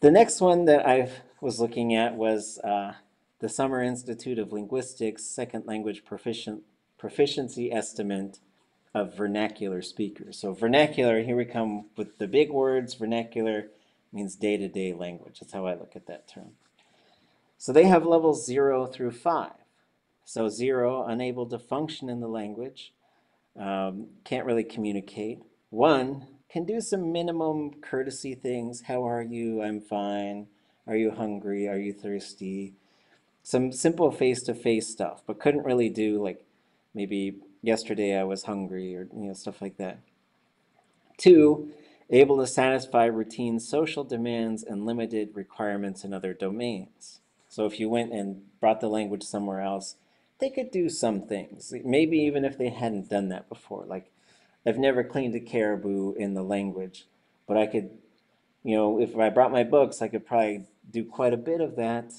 The next one that I was looking at was uh, the Summer Institute of Linguistics Second Language Proficient, Proficiency Estimate of Vernacular Speakers. So, vernacular, here we come with the big words. Vernacular means day to day language. That's how I look at that term. So, they have levels zero through five. So, zero, unable to function in the language, um, can't really communicate. One, can do some minimum courtesy things. How are you? I'm fine. Are you hungry? Are you thirsty? some simple face-to-face stuff, but couldn't really do like maybe yesterday I was hungry or you know stuff like that. Two, able to satisfy routine social demands and limited requirements in other domains. So if you went and brought the language somewhere else, they could do some things. Maybe even if they hadn't done that before. Like I've never cleaned a caribou in the language, but I could, you know, if I brought my books, I could probably do quite a bit of that,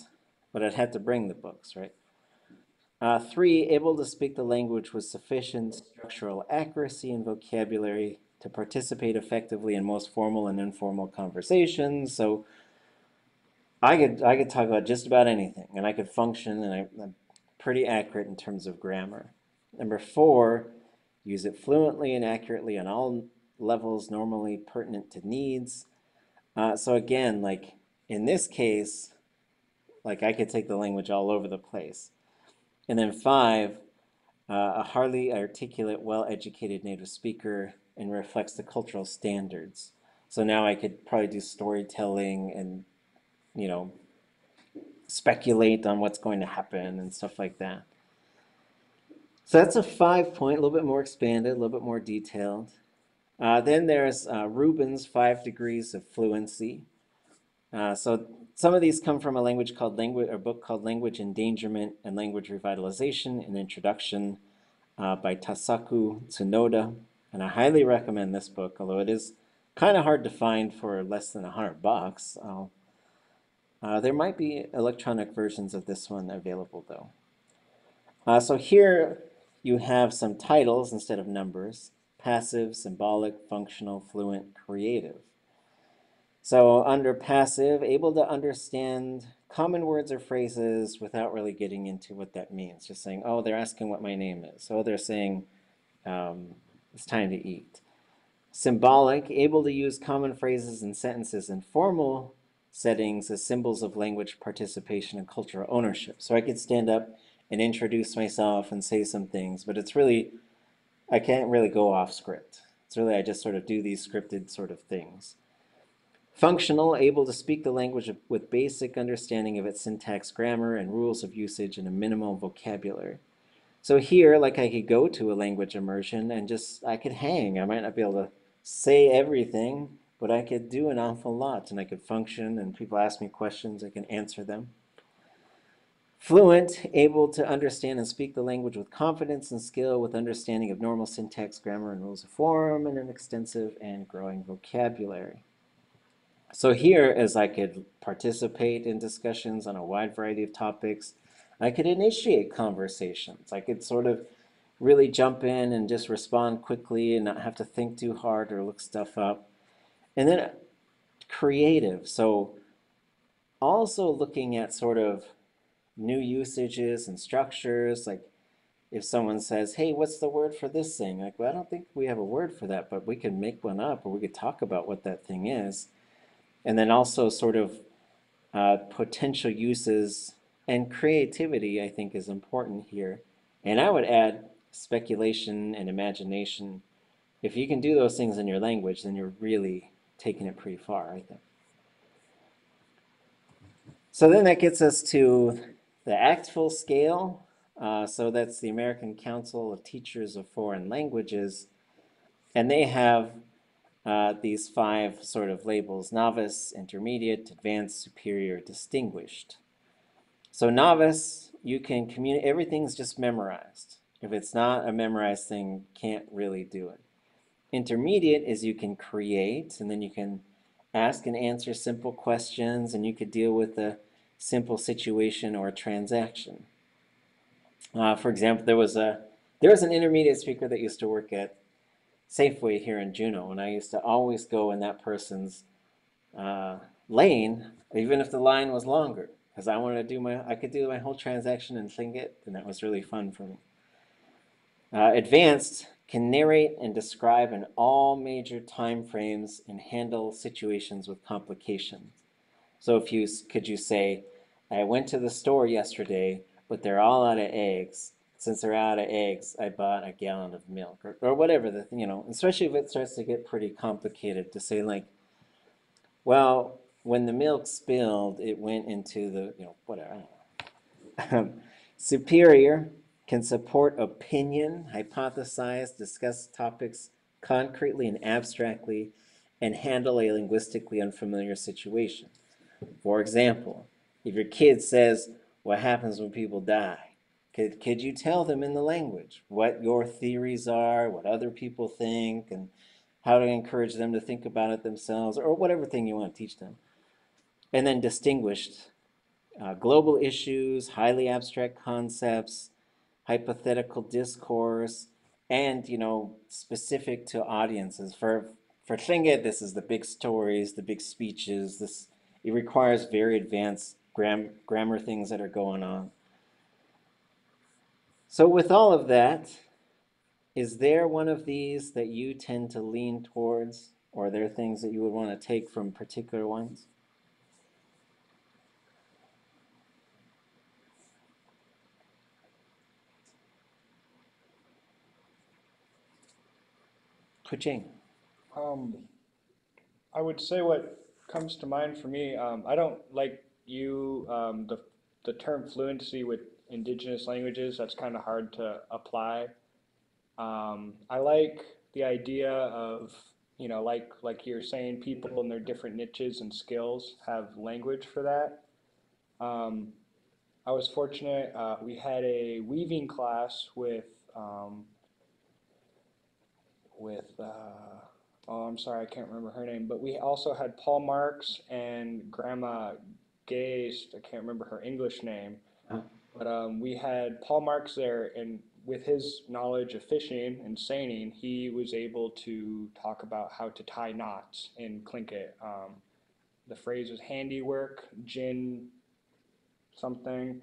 but I'd have to bring the books, right? Uh, three, able to speak the language with sufficient structural accuracy and vocabulary to participate effectively in most formal and informal conversations. So I could I could talk about just about anything, and I could function, and I, pretty accurate in terms of grammar. Number four, use it fluently and accurately on all levels normally pertinent to needs. Uh, so again, like in this case, like I could take the language all over the place. And then five, uh, a hardly articulate, well-educated native speaker and reflects the cultural standards. So now I could probably do storytelling and, you know, speculate on what's going to happen and stuff like that. So that's a five point, a little bit more expanded, a little bit more detailed. Uh, then there's uh, Rubin's five degrees of fluency. Uh, so some of these come from a language called language, a book called Language Endangerment and Language Revitalization, an introduction uh, by Tasaku Tsunoda. And I highly recommend this book, although it is kind of hard to find for less than a hundred bucks. Uh, there might be electronic versions of this one available though. Uh, so here you have some titles instead of numbers, passive, symbolic, functional, fluent, creative. So under passive, able to understand common words or phrases without really getting into what that means. Just saying, oh, they're asking what my name is. So they're saying, um, it's time to eat. Symbolic, able to use common phrases and sentences in formal settings as symbols of language participation and cultural ownership. So I could stand up and introduce myself and say some things, but it's really, I can't really go off script. It's really, I just sort of do these scripted sort of things. Functional, able to speak the language with basic understanding of its syntax, grammar, and rules of usage and a minimal vocabulary. So here, like I could go to a language immersion and just, I could hang. I might not be able to say everything, but I could do an awful lot and I could function and people ask me questions, I can answer them. Fluent, able to understand and speak the language with confidence and skill with understanding of normal syntax, grammar, and rules of form, and an extensive and growing vocabulary. So here, as I could participate in discussions on a wide variety of topics, I could initiate conversations. I could sort of really jump in and just respond quickly and not have to think too hard or look stuff up. And then creative. So also looking at sort of new usages and structures. Like if someone says, hey, what's the word for this thing? Like, well, I don't think we have a word for that, but we could make one up or we could talk about what that thing is. And then also sort of uh, potential uses and creativity, I think, is important here. And I would add speculation and imagination. If you can do those things in your language, then you're really taking it pretty far, I think. So then that gets us to the ACTFL scale. Uh, so that's the American Council of Teachers of Foreign Languages. And they have uh, these five sort of labels, novice, intermediate, advanced, superior, distinguished. So novice, you can communicate, everything's just memorized. If it's not a memorized thing, can't really do it. Intermediate is you can create, and then you can ask and answer simple questions, and you could deal with a simple situation or transaction. Uh, for example, there was a there was an intermediate speaker that used to work at Safeway here in Juneau, and I used to always go in that person's uh, lane, even if the line was longer, because I wanted to do my I could do my whole transaction and sing it, and that was really fun for me. Uh, advanced can narrate and describe in all major time frames and handle situations with complications. So if you could you say, I went to the store yesterday, but they're all out of eggs. Since they're out of eggs, I bought a gallon of milk or, or whatever the you know, especially if it starts to get pretty complicated to say like, well, when the milk spilled, it went into the, you know, whatever. Superior can support opinion, hypothesize, discuss topics concretely and abstractly, and handle a linguistically unfamiliar situation. For example, if your kid says, What happens when people die? Could, could you tell them in the language what your theories are, what other people think, and how to encourage them to think about it themselves, or whatever thing you want to teach them? And then distinguished uh, global issues, highly abstract concepts, hypothetical discourse, and you know specific to audiences. For for Tlingit, this is the big stories, the big speeches. This it requires very advanced gram, grammar things that are going on. So with all of that, is there one of these that you tend to lean towards, or are there things that you would want to take from particular ones? Kuching. Um, I would say what comes to mind for me, um, I don't like you, um, the, the term fluency with indigenous languages, that's kind of hard to apply. Um, I like the idea of, you know, like, like you're saying, people in their different niches and skills have language for that. Um, I was fortunate, uh, we had a weaving class with, um, with, uh, oh, I'm sorry, I can't remember her name, but we also had Paul Marks and Grandma Geist. I can't remember her English name, Oh. but um, we had Paul Marks there, and with his knowledge of fishing and seining, he was able to talk about how to tie knots in Tlingit. Um, the phrase was handiwork, gin, something.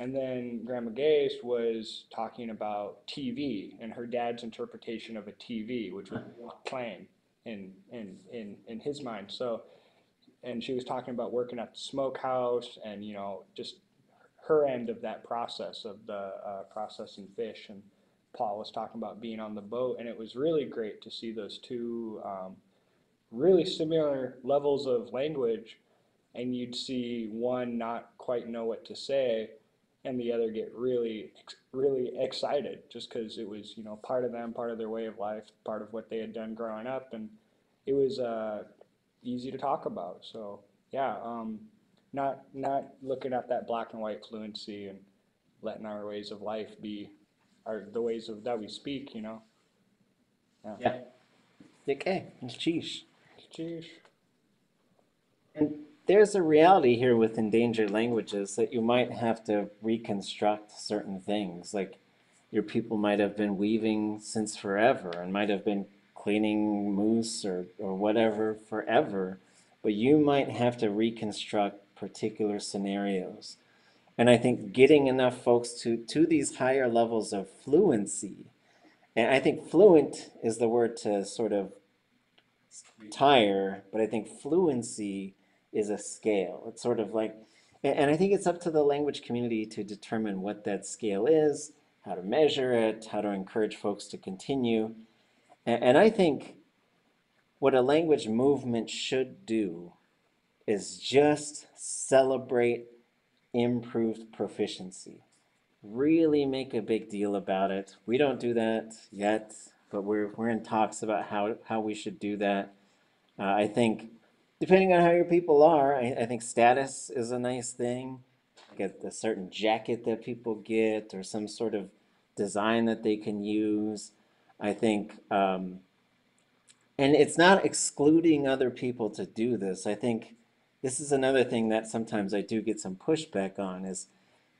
And then Grandma Geist was talking about TV and her dad's interpretation of a TV, which was playing in, in, in, in his mind. So, and she was talking about working at the smokehouse and, you know, just her end of that process of the uh, processing fish. And Paul was talking about being on the boat. And it was really great to see those two um, really similar levels of language. And you'd see one not quite know what to say and the other get really really excited just because it was you know part of them part of their way of life part of what they had done growing up and it was uh, easy to talk about so yeah um, not not looking at that black and white fluency and letting our ways of life be our the ways of that we speak you know Yeah. Okay, sheesh. Jeez. And there's a reality here with endangered languages that you might have to reconstruct certain things. Like your people might have been weaving since forever and might have been cleaning moose or, or whatever forever, but you might have to reconstruct particular scenarios. And I think getting enough folks to, to these higher levels of fluency, and I think fluent is the word to sort of tire, but I think fluency is a scale. It's sort of like, and, I think it's up to the language community to determine what that scale is, how to measure it, how to encourage folks to continue. And, and I think what a language movement should do is just celebrate improved proficiency. Really make a big deal about it. We don't do that yet, but we're, we're in talks about how, how we should do that. Uh, I think, depending on how your people are, I, I think status is a nice thing. Get a certain jacket that people get, or some sort of design that they can use. I think, um, and it's not excluding other people to do this. I think this is another thing that sometimes I do get some pushback on is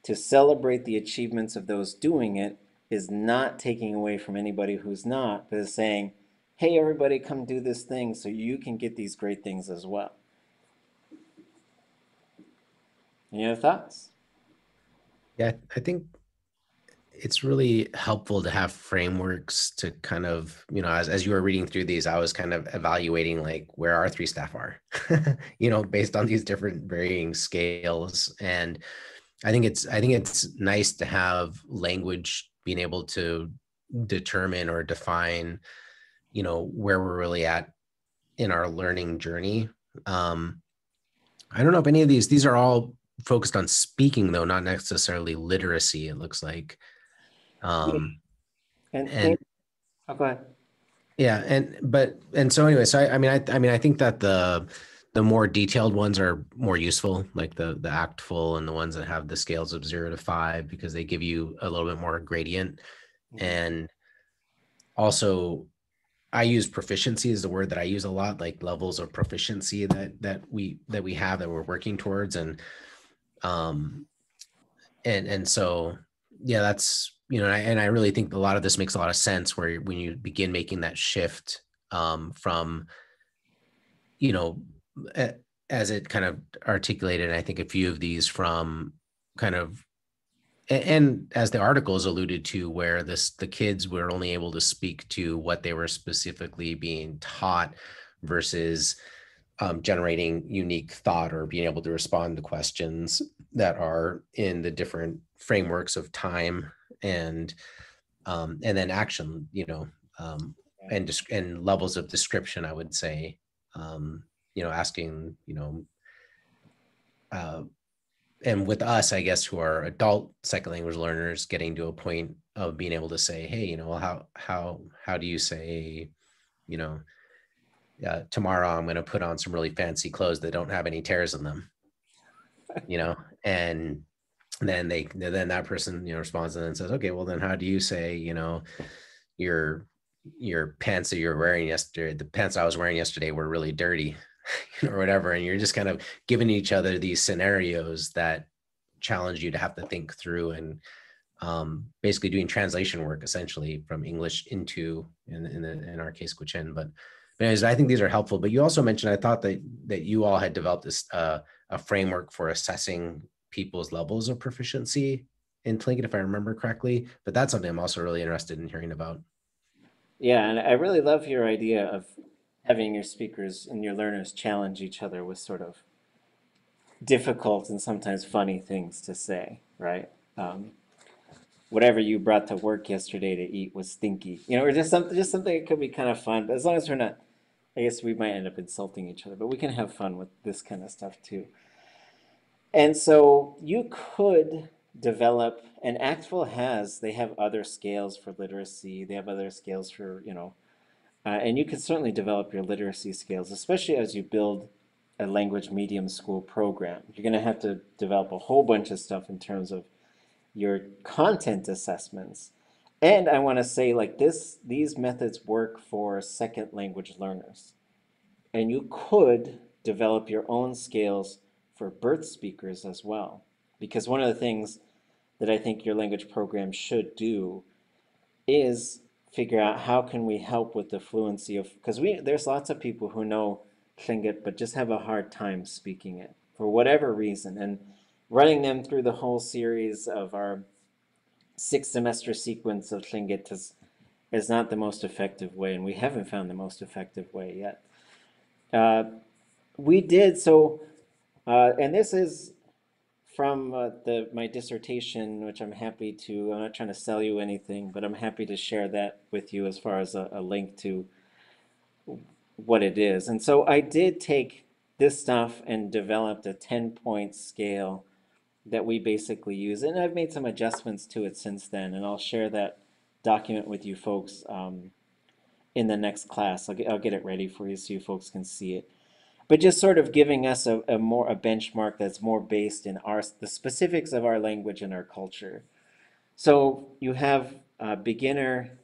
to celebrate the achievements of those doing it is not taking away from anybody who's not, but is saying, hey, everybody, come do this thing so you can get these great things as well. Any other thoughts? Yeah, I think it's really helpful to have frameworks to kind of, you know, as, as you were reading through these, I was kind of evaluating like where our three staff are, you know, based on these different varying scales. And I think it's I think it's nice to have language being able to determine or define, you know, where we're really at in our learning journey. Um, I don't know if any of these, these are all focused on speaking though, not necessarily literacy. It looks like. Um, And, And- oh, go ahead. Yeah, and but and so anyway, so I, I mean, I I mean, I think that the the more detailed ones are more useful, like the the ACTFL and the ones that have the scales of zero to five, because they give you a little bit more gradient. Mhm. And also, I use proficiency is the word that I use a lot, like levels of proficiency that that we that we have that we're working towards, and um, and and so yeah, that's you know, and I, and I really think a lot of this makes a lot of sense where when you begin making that shift um, from, you know, as it kind of articulated, I think a few of these from kind of, and as the articles alluded to, where this the kids were only able to speak to what they were specifically being taught versus um, generating unique thought or being able to respond to questions that are in the different frameworks of time and um, and then action you know um, and and levels of description i would say um, you know asking you know uh, and with us i guess who are adult second language learners getting to a point of being able to say hey you know how how how do you say you know uh, tomorrow i'm going to put on some really fancy clothes that don't have any tears in them you know? And then they then that person you know responds and then says okay well then how do you say you know your your pants that you're wearing yesterday the pants i was wearing yesterday were really dirty or whatever and you're just kind of giving each other these scenarios that challenge you to have to think through and um, basically doing translation work essentially from english into in, in, the, in our case Gwich'in. but but anyways, i think these are helpful but you also mentioned i thought that that you all had developed this uh, a framework for assessing people's levels of proficiency in Tlingit, if I remember correctly. But that's something I'm also really interested in hearing about. Yeah, and I really love your idea of having your speakers and your learners challenge each other with sort of difficult and sometimes funny things to say, right? Um, whatever you brought to work yesterday to eat was stinky, you know, or just something, just something that could be kind of fun. But as long as we're not, I guess we might end up insulting each other, but we can have fun with this kind of stuff too. And so you could develop, and ACTFL has, they have other scales for literacy, they have other scales for, you know, uh, and you can certainly develop your literacy skills, especially as you build a language medium school program. You're going to have to develop a whole bunch of stuff in terms of your content assessments. And I want to say like this these methods work for second language learners. And you could develop your own scales for birth speakers as well. Because one of the things that I think your language program should do is figure out how can we help with the fluency of because we there's lots of people who know Tlingit but just have a hard time speaking it for whatever reason and running them through the whole series of our six semester sequence of Tlingit is is not the most effective way and we haven't found the most effective way yet. Uh, we did so uh, and this is from uh, the my dissertation, which I'm happy to. I'm not trying to sell you anything, but I'm happy to share that with you as far as a, a link to what it is. And so I did take this stuff and developed a 10 point scale that we basically use, and I've made some adjustments to it since then, and I'll share that document with you folks um, in the next class. I'll get, I'll get it ready for you so you folks can see it but just sort of giving us a, a more a benchmark that's more based in our the specifics of our language and our culture. So you have beginner,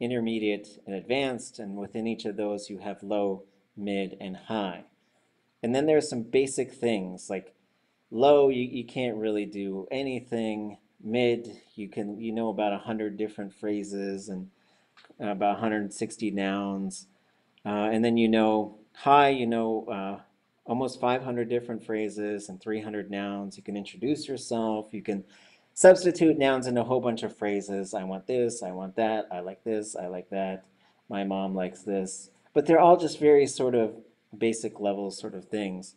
intermediate, and advanced, and within each of those you have low, mid, and high. And then there's some basic things like low, you, you can't really do anything. Mid, you can you know about a hundred different phrases and about 160 nouns, uh, and then you know high, you know uh, almost 500 different phrases and 300 nouns. You can introduce yourself. You can substitute nouns in a whole bunch of phrases. I want this, I want that, I like this, I like that, my mom likes this. But they're all just very sort of basic level sort of things.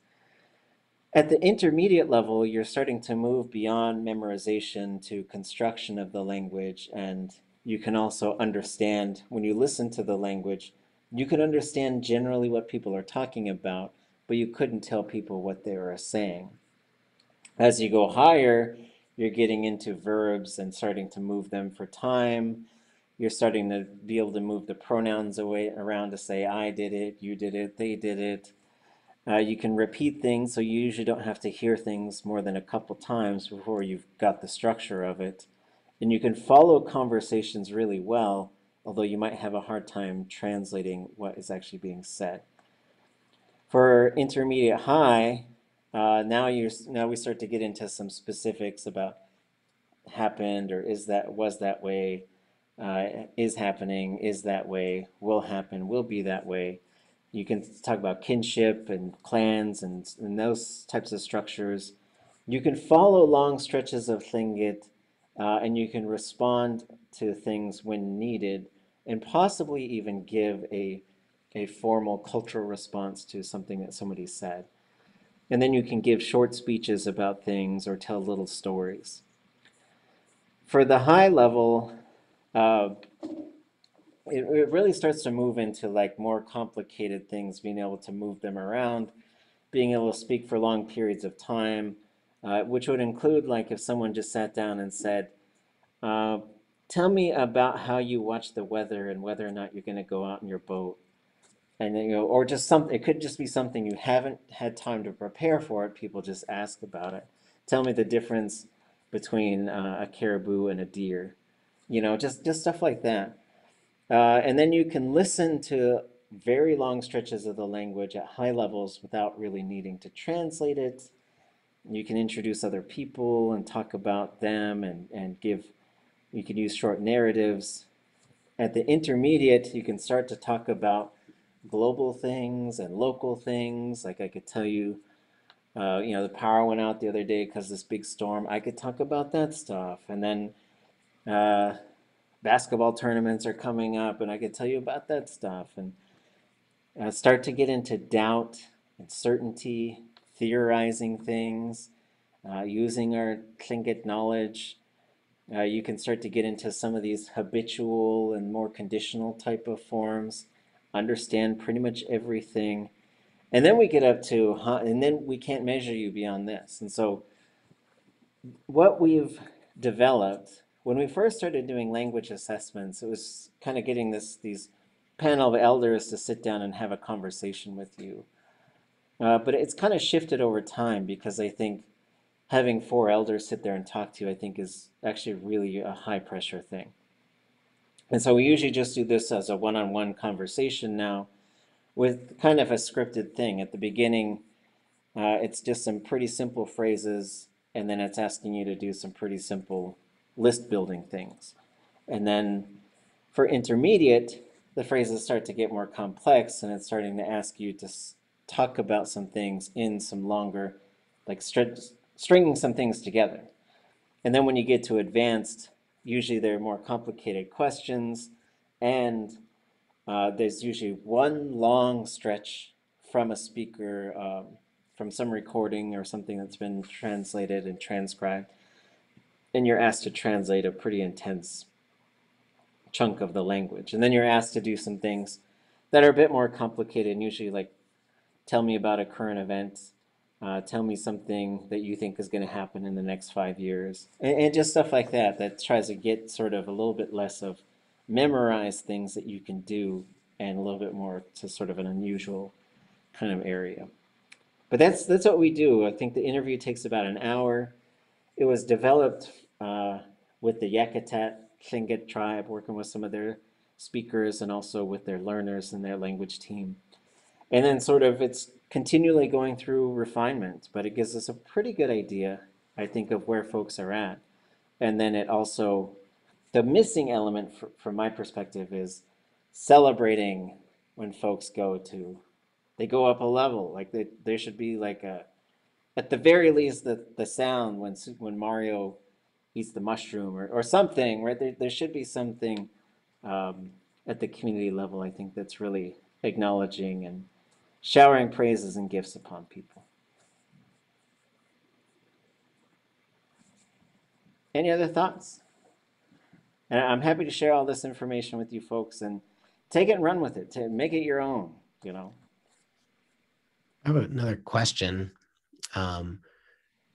At the intermediate level, you're starting to move beyond memorization to construction of the language, and you can also understand when you listen to the language you could understand generally what people are talking about, but you couldn't tell people what they were saying. As you go higher, you're getting into verbs and starting to move them for time. You're starting to be able to move the pronouns away around to say, I did it, you did it, they did it. Uh, you can repeat things, so you usually don't have to hear things more than a couple times before you've got the structure of it. And you can follow conversations really well, although you might have a hard time translating what is actually being said. For intermediate high, uh, now you now we start to get into some specifics about happened or is that was that way, uh, is happening, is that way, will happen, will be that way. You can talk about kinship and clans and, and those types of structures. You can follow long stretches of Tlingit uh, and you can respond to things when needed and possibly even give a, a formal cultural response to something that somebody said. And then you can give short speeches about things or tell little stories. For the high level, uh, it, it really starts to move into like more complicated things, being able to move them around, being able to speak for long periods of time, uh, which would include like if someone just sat down and said, uh, tell me about how you watch the weather and whether or not you're going to go out in your boat. And then, you know, or just something, it could just be something you haven't had time to prepare for it. People just ask about it. Tell me the difference between uh, a caribou and a deer. You know, just, just stuff like that. Uh, and then you can listen to very long stretches of the language at high levels without really needing to translate it. You can introduce other people and talk about them and, and give, you can use short narratives. At the intermediate, you can start to talk about global things and local things. Like I could tell you, uh, you know, the power went out the other day because this big storm. I could talk about that stuff. And then, uh, basketball tournaments are coming up and I could tell you about that stuff and uh, start to get into doubt, uncertainty, theorizing things, uh, using our Tlingit knowledge. Uh, you can start to get into some of these habitual and more conditional type of forms, understand pretty much everything. And then we get up to, huh, and then we can't measure you beyond this. And so, what we've developed when we first started doing language assessments, it was kind of getting this these panel of elders to sit down and have a conversation with you. Uh, but it's kind of shifted over time because I think having four elders sit there and talk to you, I think is actually really a high pressure thing. And so we usually just do this as a one-on-one conversation now with kind of a scripted thing. At the beginning, uh, it's just some pretty simple phrases, and then it's asking you to do some pretty simple list building things. And then for intermediate, the phrases start to get more complex and it's starting to ask you to talk about some things in some longer, like stringing some things together. And then when you get to advanced, usually they're more complicated questions and uh, there's usually one long stretch from a speaker, um, from some recording or something that's been translated and transcribed and you're asked to translate a pretty intense chunk of the language. And then you're asked to do some things that are a bit more complicated, and usually like tell me about a current event, uh, tell me something that you think is going to happen in the next five years, and, and just stuff like that that tries to get sort of a little bit less of memorize things that you can do and a little bit more to sort of an unusual kind of area. But that's that's what we do. I think the interview takes about an hour. It was developed uh, with the Yakutat Tlingit tribe, working with some of their speakers and also with their learners and their language team. And then sort of it's continually going through refinement, but it gives us a pretty good idea, I think, of where folks are at. And then it also, the missing element from my perspective is celebrating when folks go to, they go up a level. Like they, there should be like a, at the very least, the, the sound when, when Mario eats the mushroom or, or something, right? There, there should be something um, at the community level, I think, that's really acknowledging and showering praises and gifts upon people. Any other thoughts? And I'm happy to share all this information with you folks and take it and run with it to make it your own, you know. I have another question. Um,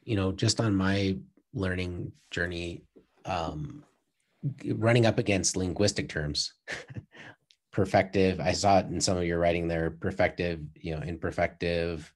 you know, just on my learning journey, um, running up against linguistic terms, perfective. I saw it in some of your writing there. Perfective, you know, imperfective,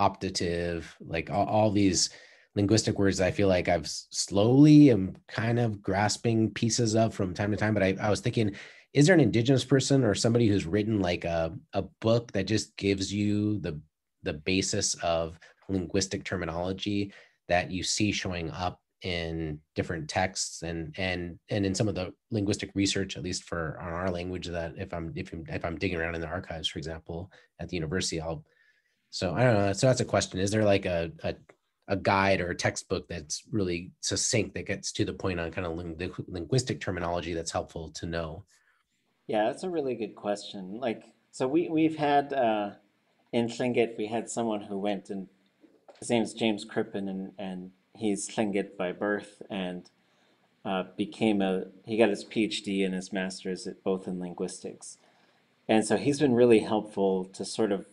optative, like all, all these linguistic words I feel like I've slowly am kind of grasping pieces of from time to time. But I, I was thinking, is there an indigenous person or somebody who's written like a, a book that just gives you the the basis of linguistic terminology that you see showing up in different texts and and and in some of the linguistic research at least for on our language that if i'm if, I'm, if i'm digging around in the archives for example at the university i'll so i don't know so that's a question is there like a, a a guide or a textbook that's really succinct that gets to the point on kind of ling- linguistic terminology that's helpful to know Yeah, that's a really good question. Like, so we we've had uh, in Tlingit, we had someone who went and his name's James Crippen, and and he's Tlingit by birth, and uh, became a he got his PhD and his master's at both in linguistics, and so he's been really helpful to sort of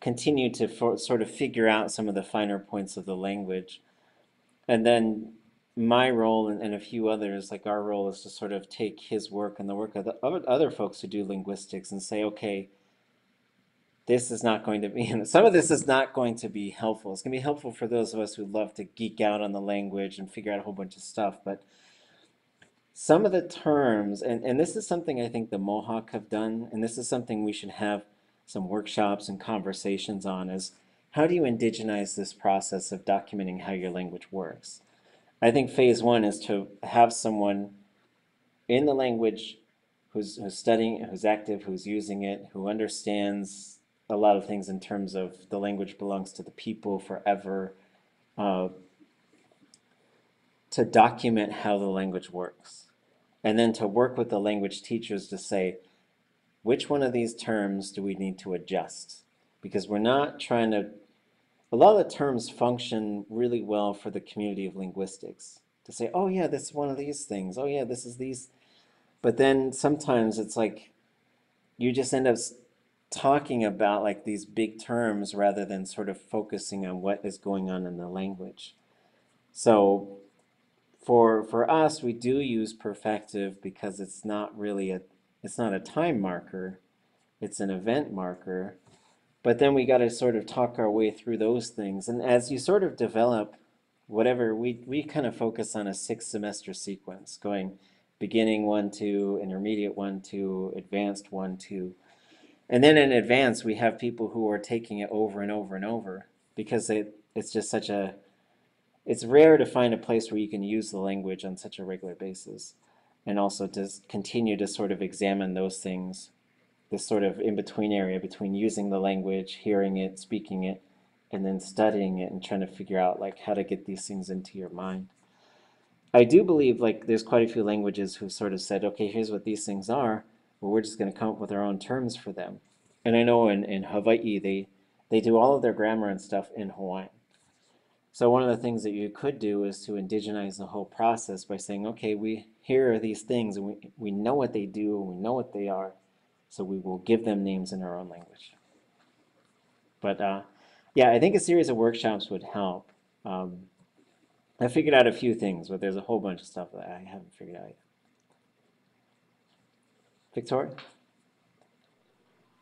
continue to for, sort of figure out some of the finer points of the language, and then my role and, and a few others, like our role is to sort of take his work and the work of the other, other folks who do linguistics and say, okay, this is not going to be, some of this is not going to be helpful. It's going to be helpful for those of us who love to geek out on the language and figure out a whole bunch of stuff. But some of the terms, and, and this is something I think the Mohawk have done, and this is something we should have some workshops and conversations on, is how do you indigenize this process of documenting how your language works? I think phase one is to have someone in the language who's, who's studying, who's active, who's using it, who understands a lot of things in terms of the language belongs to the people forever, uh, to document how the language works. And then to work with the language teachers to say, which one of these terms do we need to adjust? Because we're not trying to a lot of the terms function really well for the community of linguistics to say, oh yeah, this is one of these things. Oh yeah, this is these. But then sometimes it's like you just end up talking about like these big terms rather than sort of focusing on what is going on in the language. So for for us, we do use perfective because it's not really a it's not a time marker, it's an event marker but then we got to sort of talk our way through those things. And as you sort of develop whatever, we, we kind of focus on a six semester sequence going beginning one, two, intermediate one, two, advanced one, two. And then in advance, we have people who are taking it over and over and over because it, it's just such a, it's rare to find a place where you can use the language on such a regular basis. And also to continue to sort of examine those things this sort of in between area between using the language, hearing it, speaking it, and then studying it and trying to figure out like how to get these things into your mind. I do believe like there's quite a few languages who sort of said, okay, here's what these things are, but we're just going to come up with our own terms for them. And I know in, in Hawaii, they, they do all of their grammar and stuff in Hawaiian. So one of the things that you could do is to indigenize the whole process by saying, okay, we here are these things and we, we know what they do, and we know what they are, so we will give them names in our own language. But uh, yeah, I think a series of workshops would help. Um, I figured out a few things, but there's a whole bunch of stuff that I haven't figured out yet. Victoria?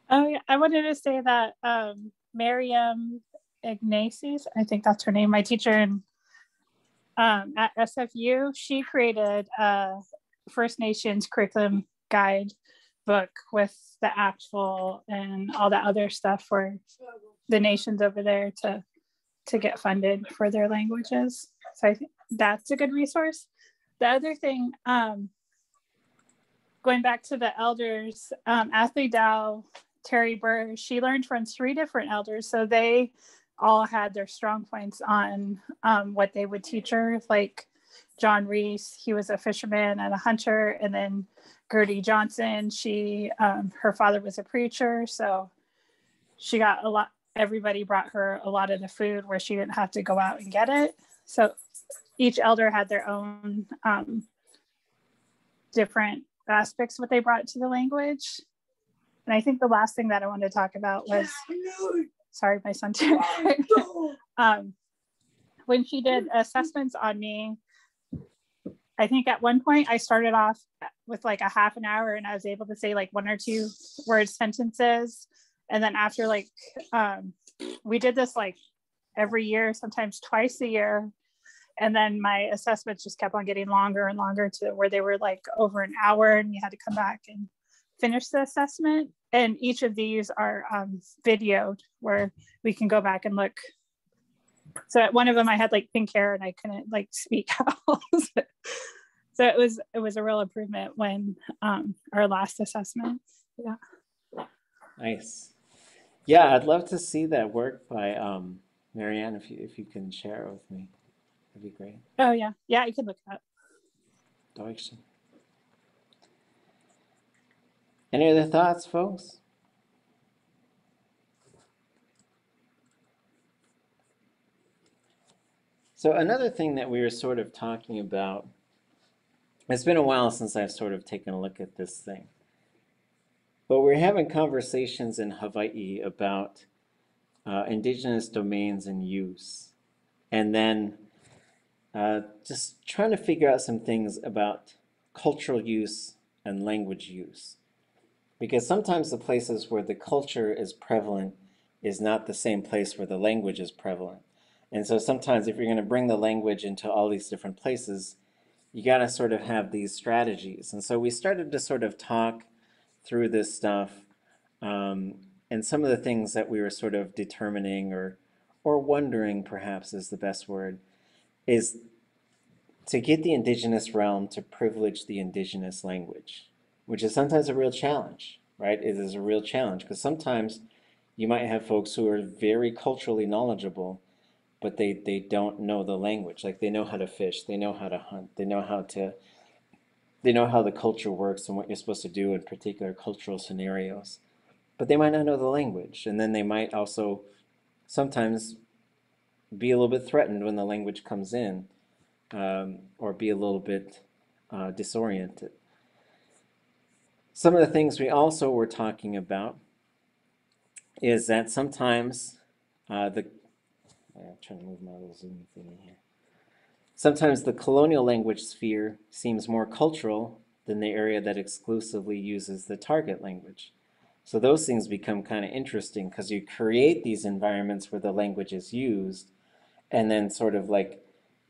Oh yeah, I wanted to say that um, Miriam Ignatius, I think that's her name, my teacher in, um, at SFU, she created a First Nations curriculum guide book with the actual and all that other stuff for the nations over there to to get funded for their languages. So I think that's a good resource. The other thing, um, going back to the elders, um, Dow, Terry Burr, she learned from three different elders. So they all had their strong points on um, what they would teach her. Like John Reese, he was a fisherman and a hunter. And then Gertie Johnson, she, um, her father was a preacher. So she got a lot, everybody brought her a lot of the food where she didn't have to go out and get it. So each elder had their own um, different aspects what they brought to the language. And I think the last thing that I wanted to talk about was sorry, my son too. um, when she did assessments on me, I think at one point I started off with like a half an hour and I was able to say like one or two word sentences. And then after like, um, we did this like every year, sometimes twice a year. And then my assessments just kept on getting longer and longer to where they were like over an hour and you had to come back and finish the assessment. And each of these are um, videoed where we can go back and look. So at one of them I had like pink hair and I couldn't like speak so it was it was a real improvement when um, our last assessment. Yeah. Nice. Yeah, I'd love to see that work by um, Marianne if you if you can share it with me. That'd be great. Oh yeah. Yeah, you can look it up. Deutschen. Any other thoughts, folks? So another thing that we were sort of talking about, it's been a while since I've sort of taken a look at this thing. But we're having conversations in Hawaii about uh, indigenous domains and use. And then uh, just trying to figure out some things about cultural use and language use. Because sometimes the places where the culture is prevalent is not the same place where the language is prevalent. And so sometimes if you're going to bring the language into all these different places, you got to sort of have these strategies. And so we started to sort of talk through this stuff um, and some of the things that we were sort of determining or or wondering perhaps is the best word is to get the indigenous realm to privilege the indigenous language, which is sometimes a real challenge, right? It is a real challenge because sometimes you might have folks who are very culturally knowledgeable, but they, they don't know the language. Like they know how to fish, they know how to hunt, they know how to, they know how the culture works and what you're supposed to do in particular cultural scenarios. But they might not know the language. And then they might also sometimes be a little bit threatened when the language comes in um, or be a little bit uh, disoriented. Some of the things we also were talking about is that sometimes uh, the I'm trying to move my little zoom thingy here. Sometimes the colonial language sphere seems more cultural than the area that exclusively uses the target language. So those things become kind of interesting because you create these environments where the language is used and then sort of like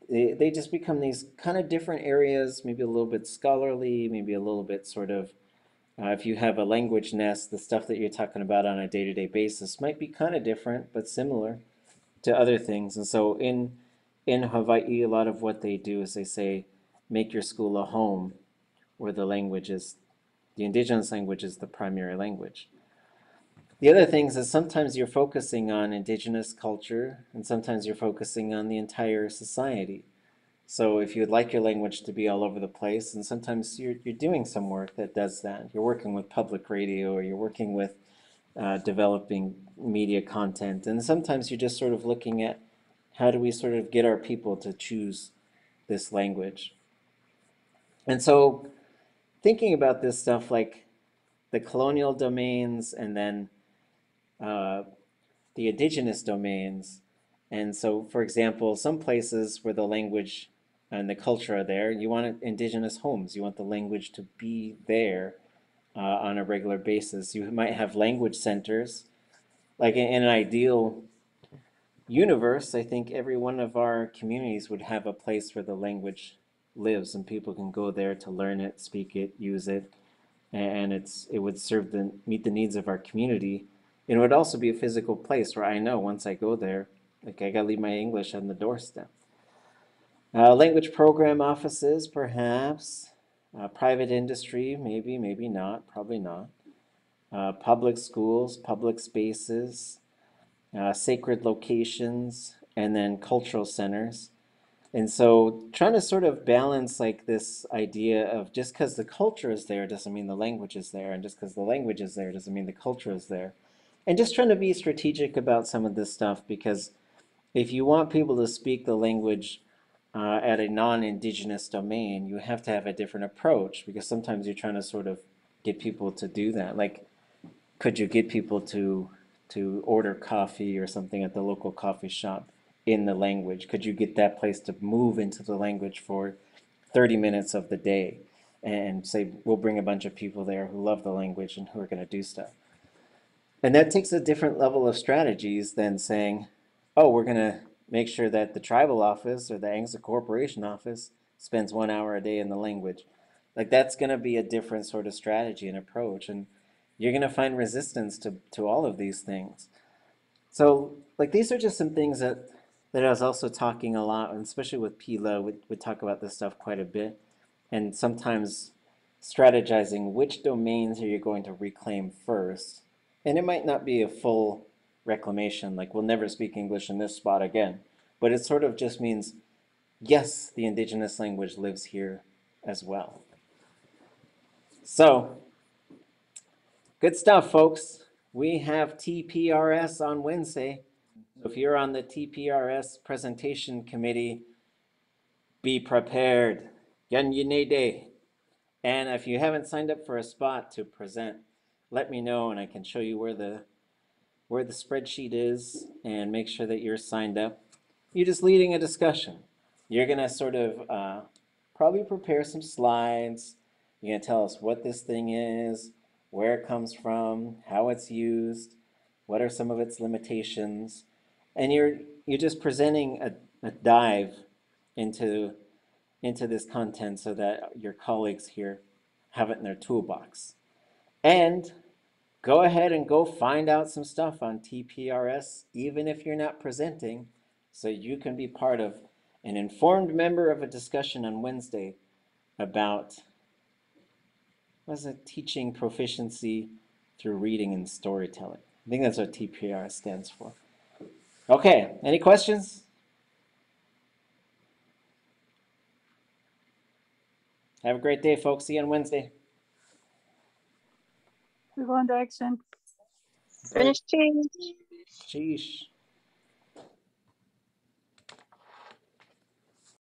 they, they just become these kind of different areas, maybe a little bit scholarly, maybe a little bit sort of uh, if you have a language nest, the stuff that you're talking about on a day-to-day basis might be kind of different, but similar to other things. And so in in Hawaii, a lot of what they do is they say, make your school a home where the language is, the indigenous language is the primary language. The other things is sometimes you're focusing on indigenous culture and sometimes you're focusing on the entire society. So if you'd like your language to be all over the place, and sometimes you're, you're doing some work that does that. You're working with public radio or you're working with uh, developing media content. And sometimes you're just sort of looking at how do we sort of get our people to choose this language. And so thinking about this stuff like the colonial domains and then uh, the indigenous domains. And so, for example, some places where the language and the culture are there, you want indigenous homes. You want the language to be there uh, on a regular basis. You might have language centers. Like in, in an ideal universe, I think every one of our communities would have a place where the language lives and people can go there to learn it, speak it, use it, and it's it would serve the meet the needs of our community. It would also be a physical place where I know once I go there, like I gotta leave my English on the doorstep. Uh, language program offices, perhaps. Uh, private industry, maybe, maybe not, probably not. Uh, public schools, public spaces, uh, sacred locations, and then cultural centers. And so trying to sort of balance like this idea of just because the culture is there doesn't mean the language is there, and just because the language is there doesn't mean the culture is there. And just trying to be strategic about some of this stuff because if you want people to speak the language uh, at a non-indigenous domain, you have to have a different approach because sometimes you're trying to sort of get people to do that. Like, could you get people to to order coffee or something at the local coffee shop in the language? Could you get that place to move into the language for 30 minutes of the day and say, we'll bring a bunch of people there who love the language and who are going to do stuff? And that takes a different level of strategies than saying, oh, we're going to make sure that the tribal office or the ANCSA corporation office spends one hour a day in the language. Like that's going to be a different sort of strategy and approach. And you're going to find resistance to, to all of these things. So like these are just some things that, that I was also talking a lot, and especially with Pila, we, we talk about this stuff quite a bit. And sometimes strategizing which domains are you going to reclaim first. And it might not be a full reclamation, like we'll never speak English in this spot again. But it sort of just means, yes, the indigenous language lives here as well. So, good stuff, folks. We have TPRS on Wednesday. So if you're on the TPRS presentation committee, be prepared. Yanyenede. And if you haven't signed up for a spot to present, let me know and I can show you where the where the spreadsheet is and make sure that you're signed up. You're just leading a discussion. You're gonna sort of uh, probably prepare some slides. You're gonna tell us what this thing is, where it comes from, how it's used, what are some of its limitations, and you're you're just presenting a, a dive into into this content so that your colleagues here have it in their toolbox. And go ahead and go find out some stuff on TPRS, even if you're not presenting, so you can be part of an informed member of a discussion on Wednesday about was it teaching proficiency through reading and storytelling. I think that's what TPRS stands for. Okay, any questions? Have a great day, folks. See you on Wednesday. We go into action. Finish change. Sheesh.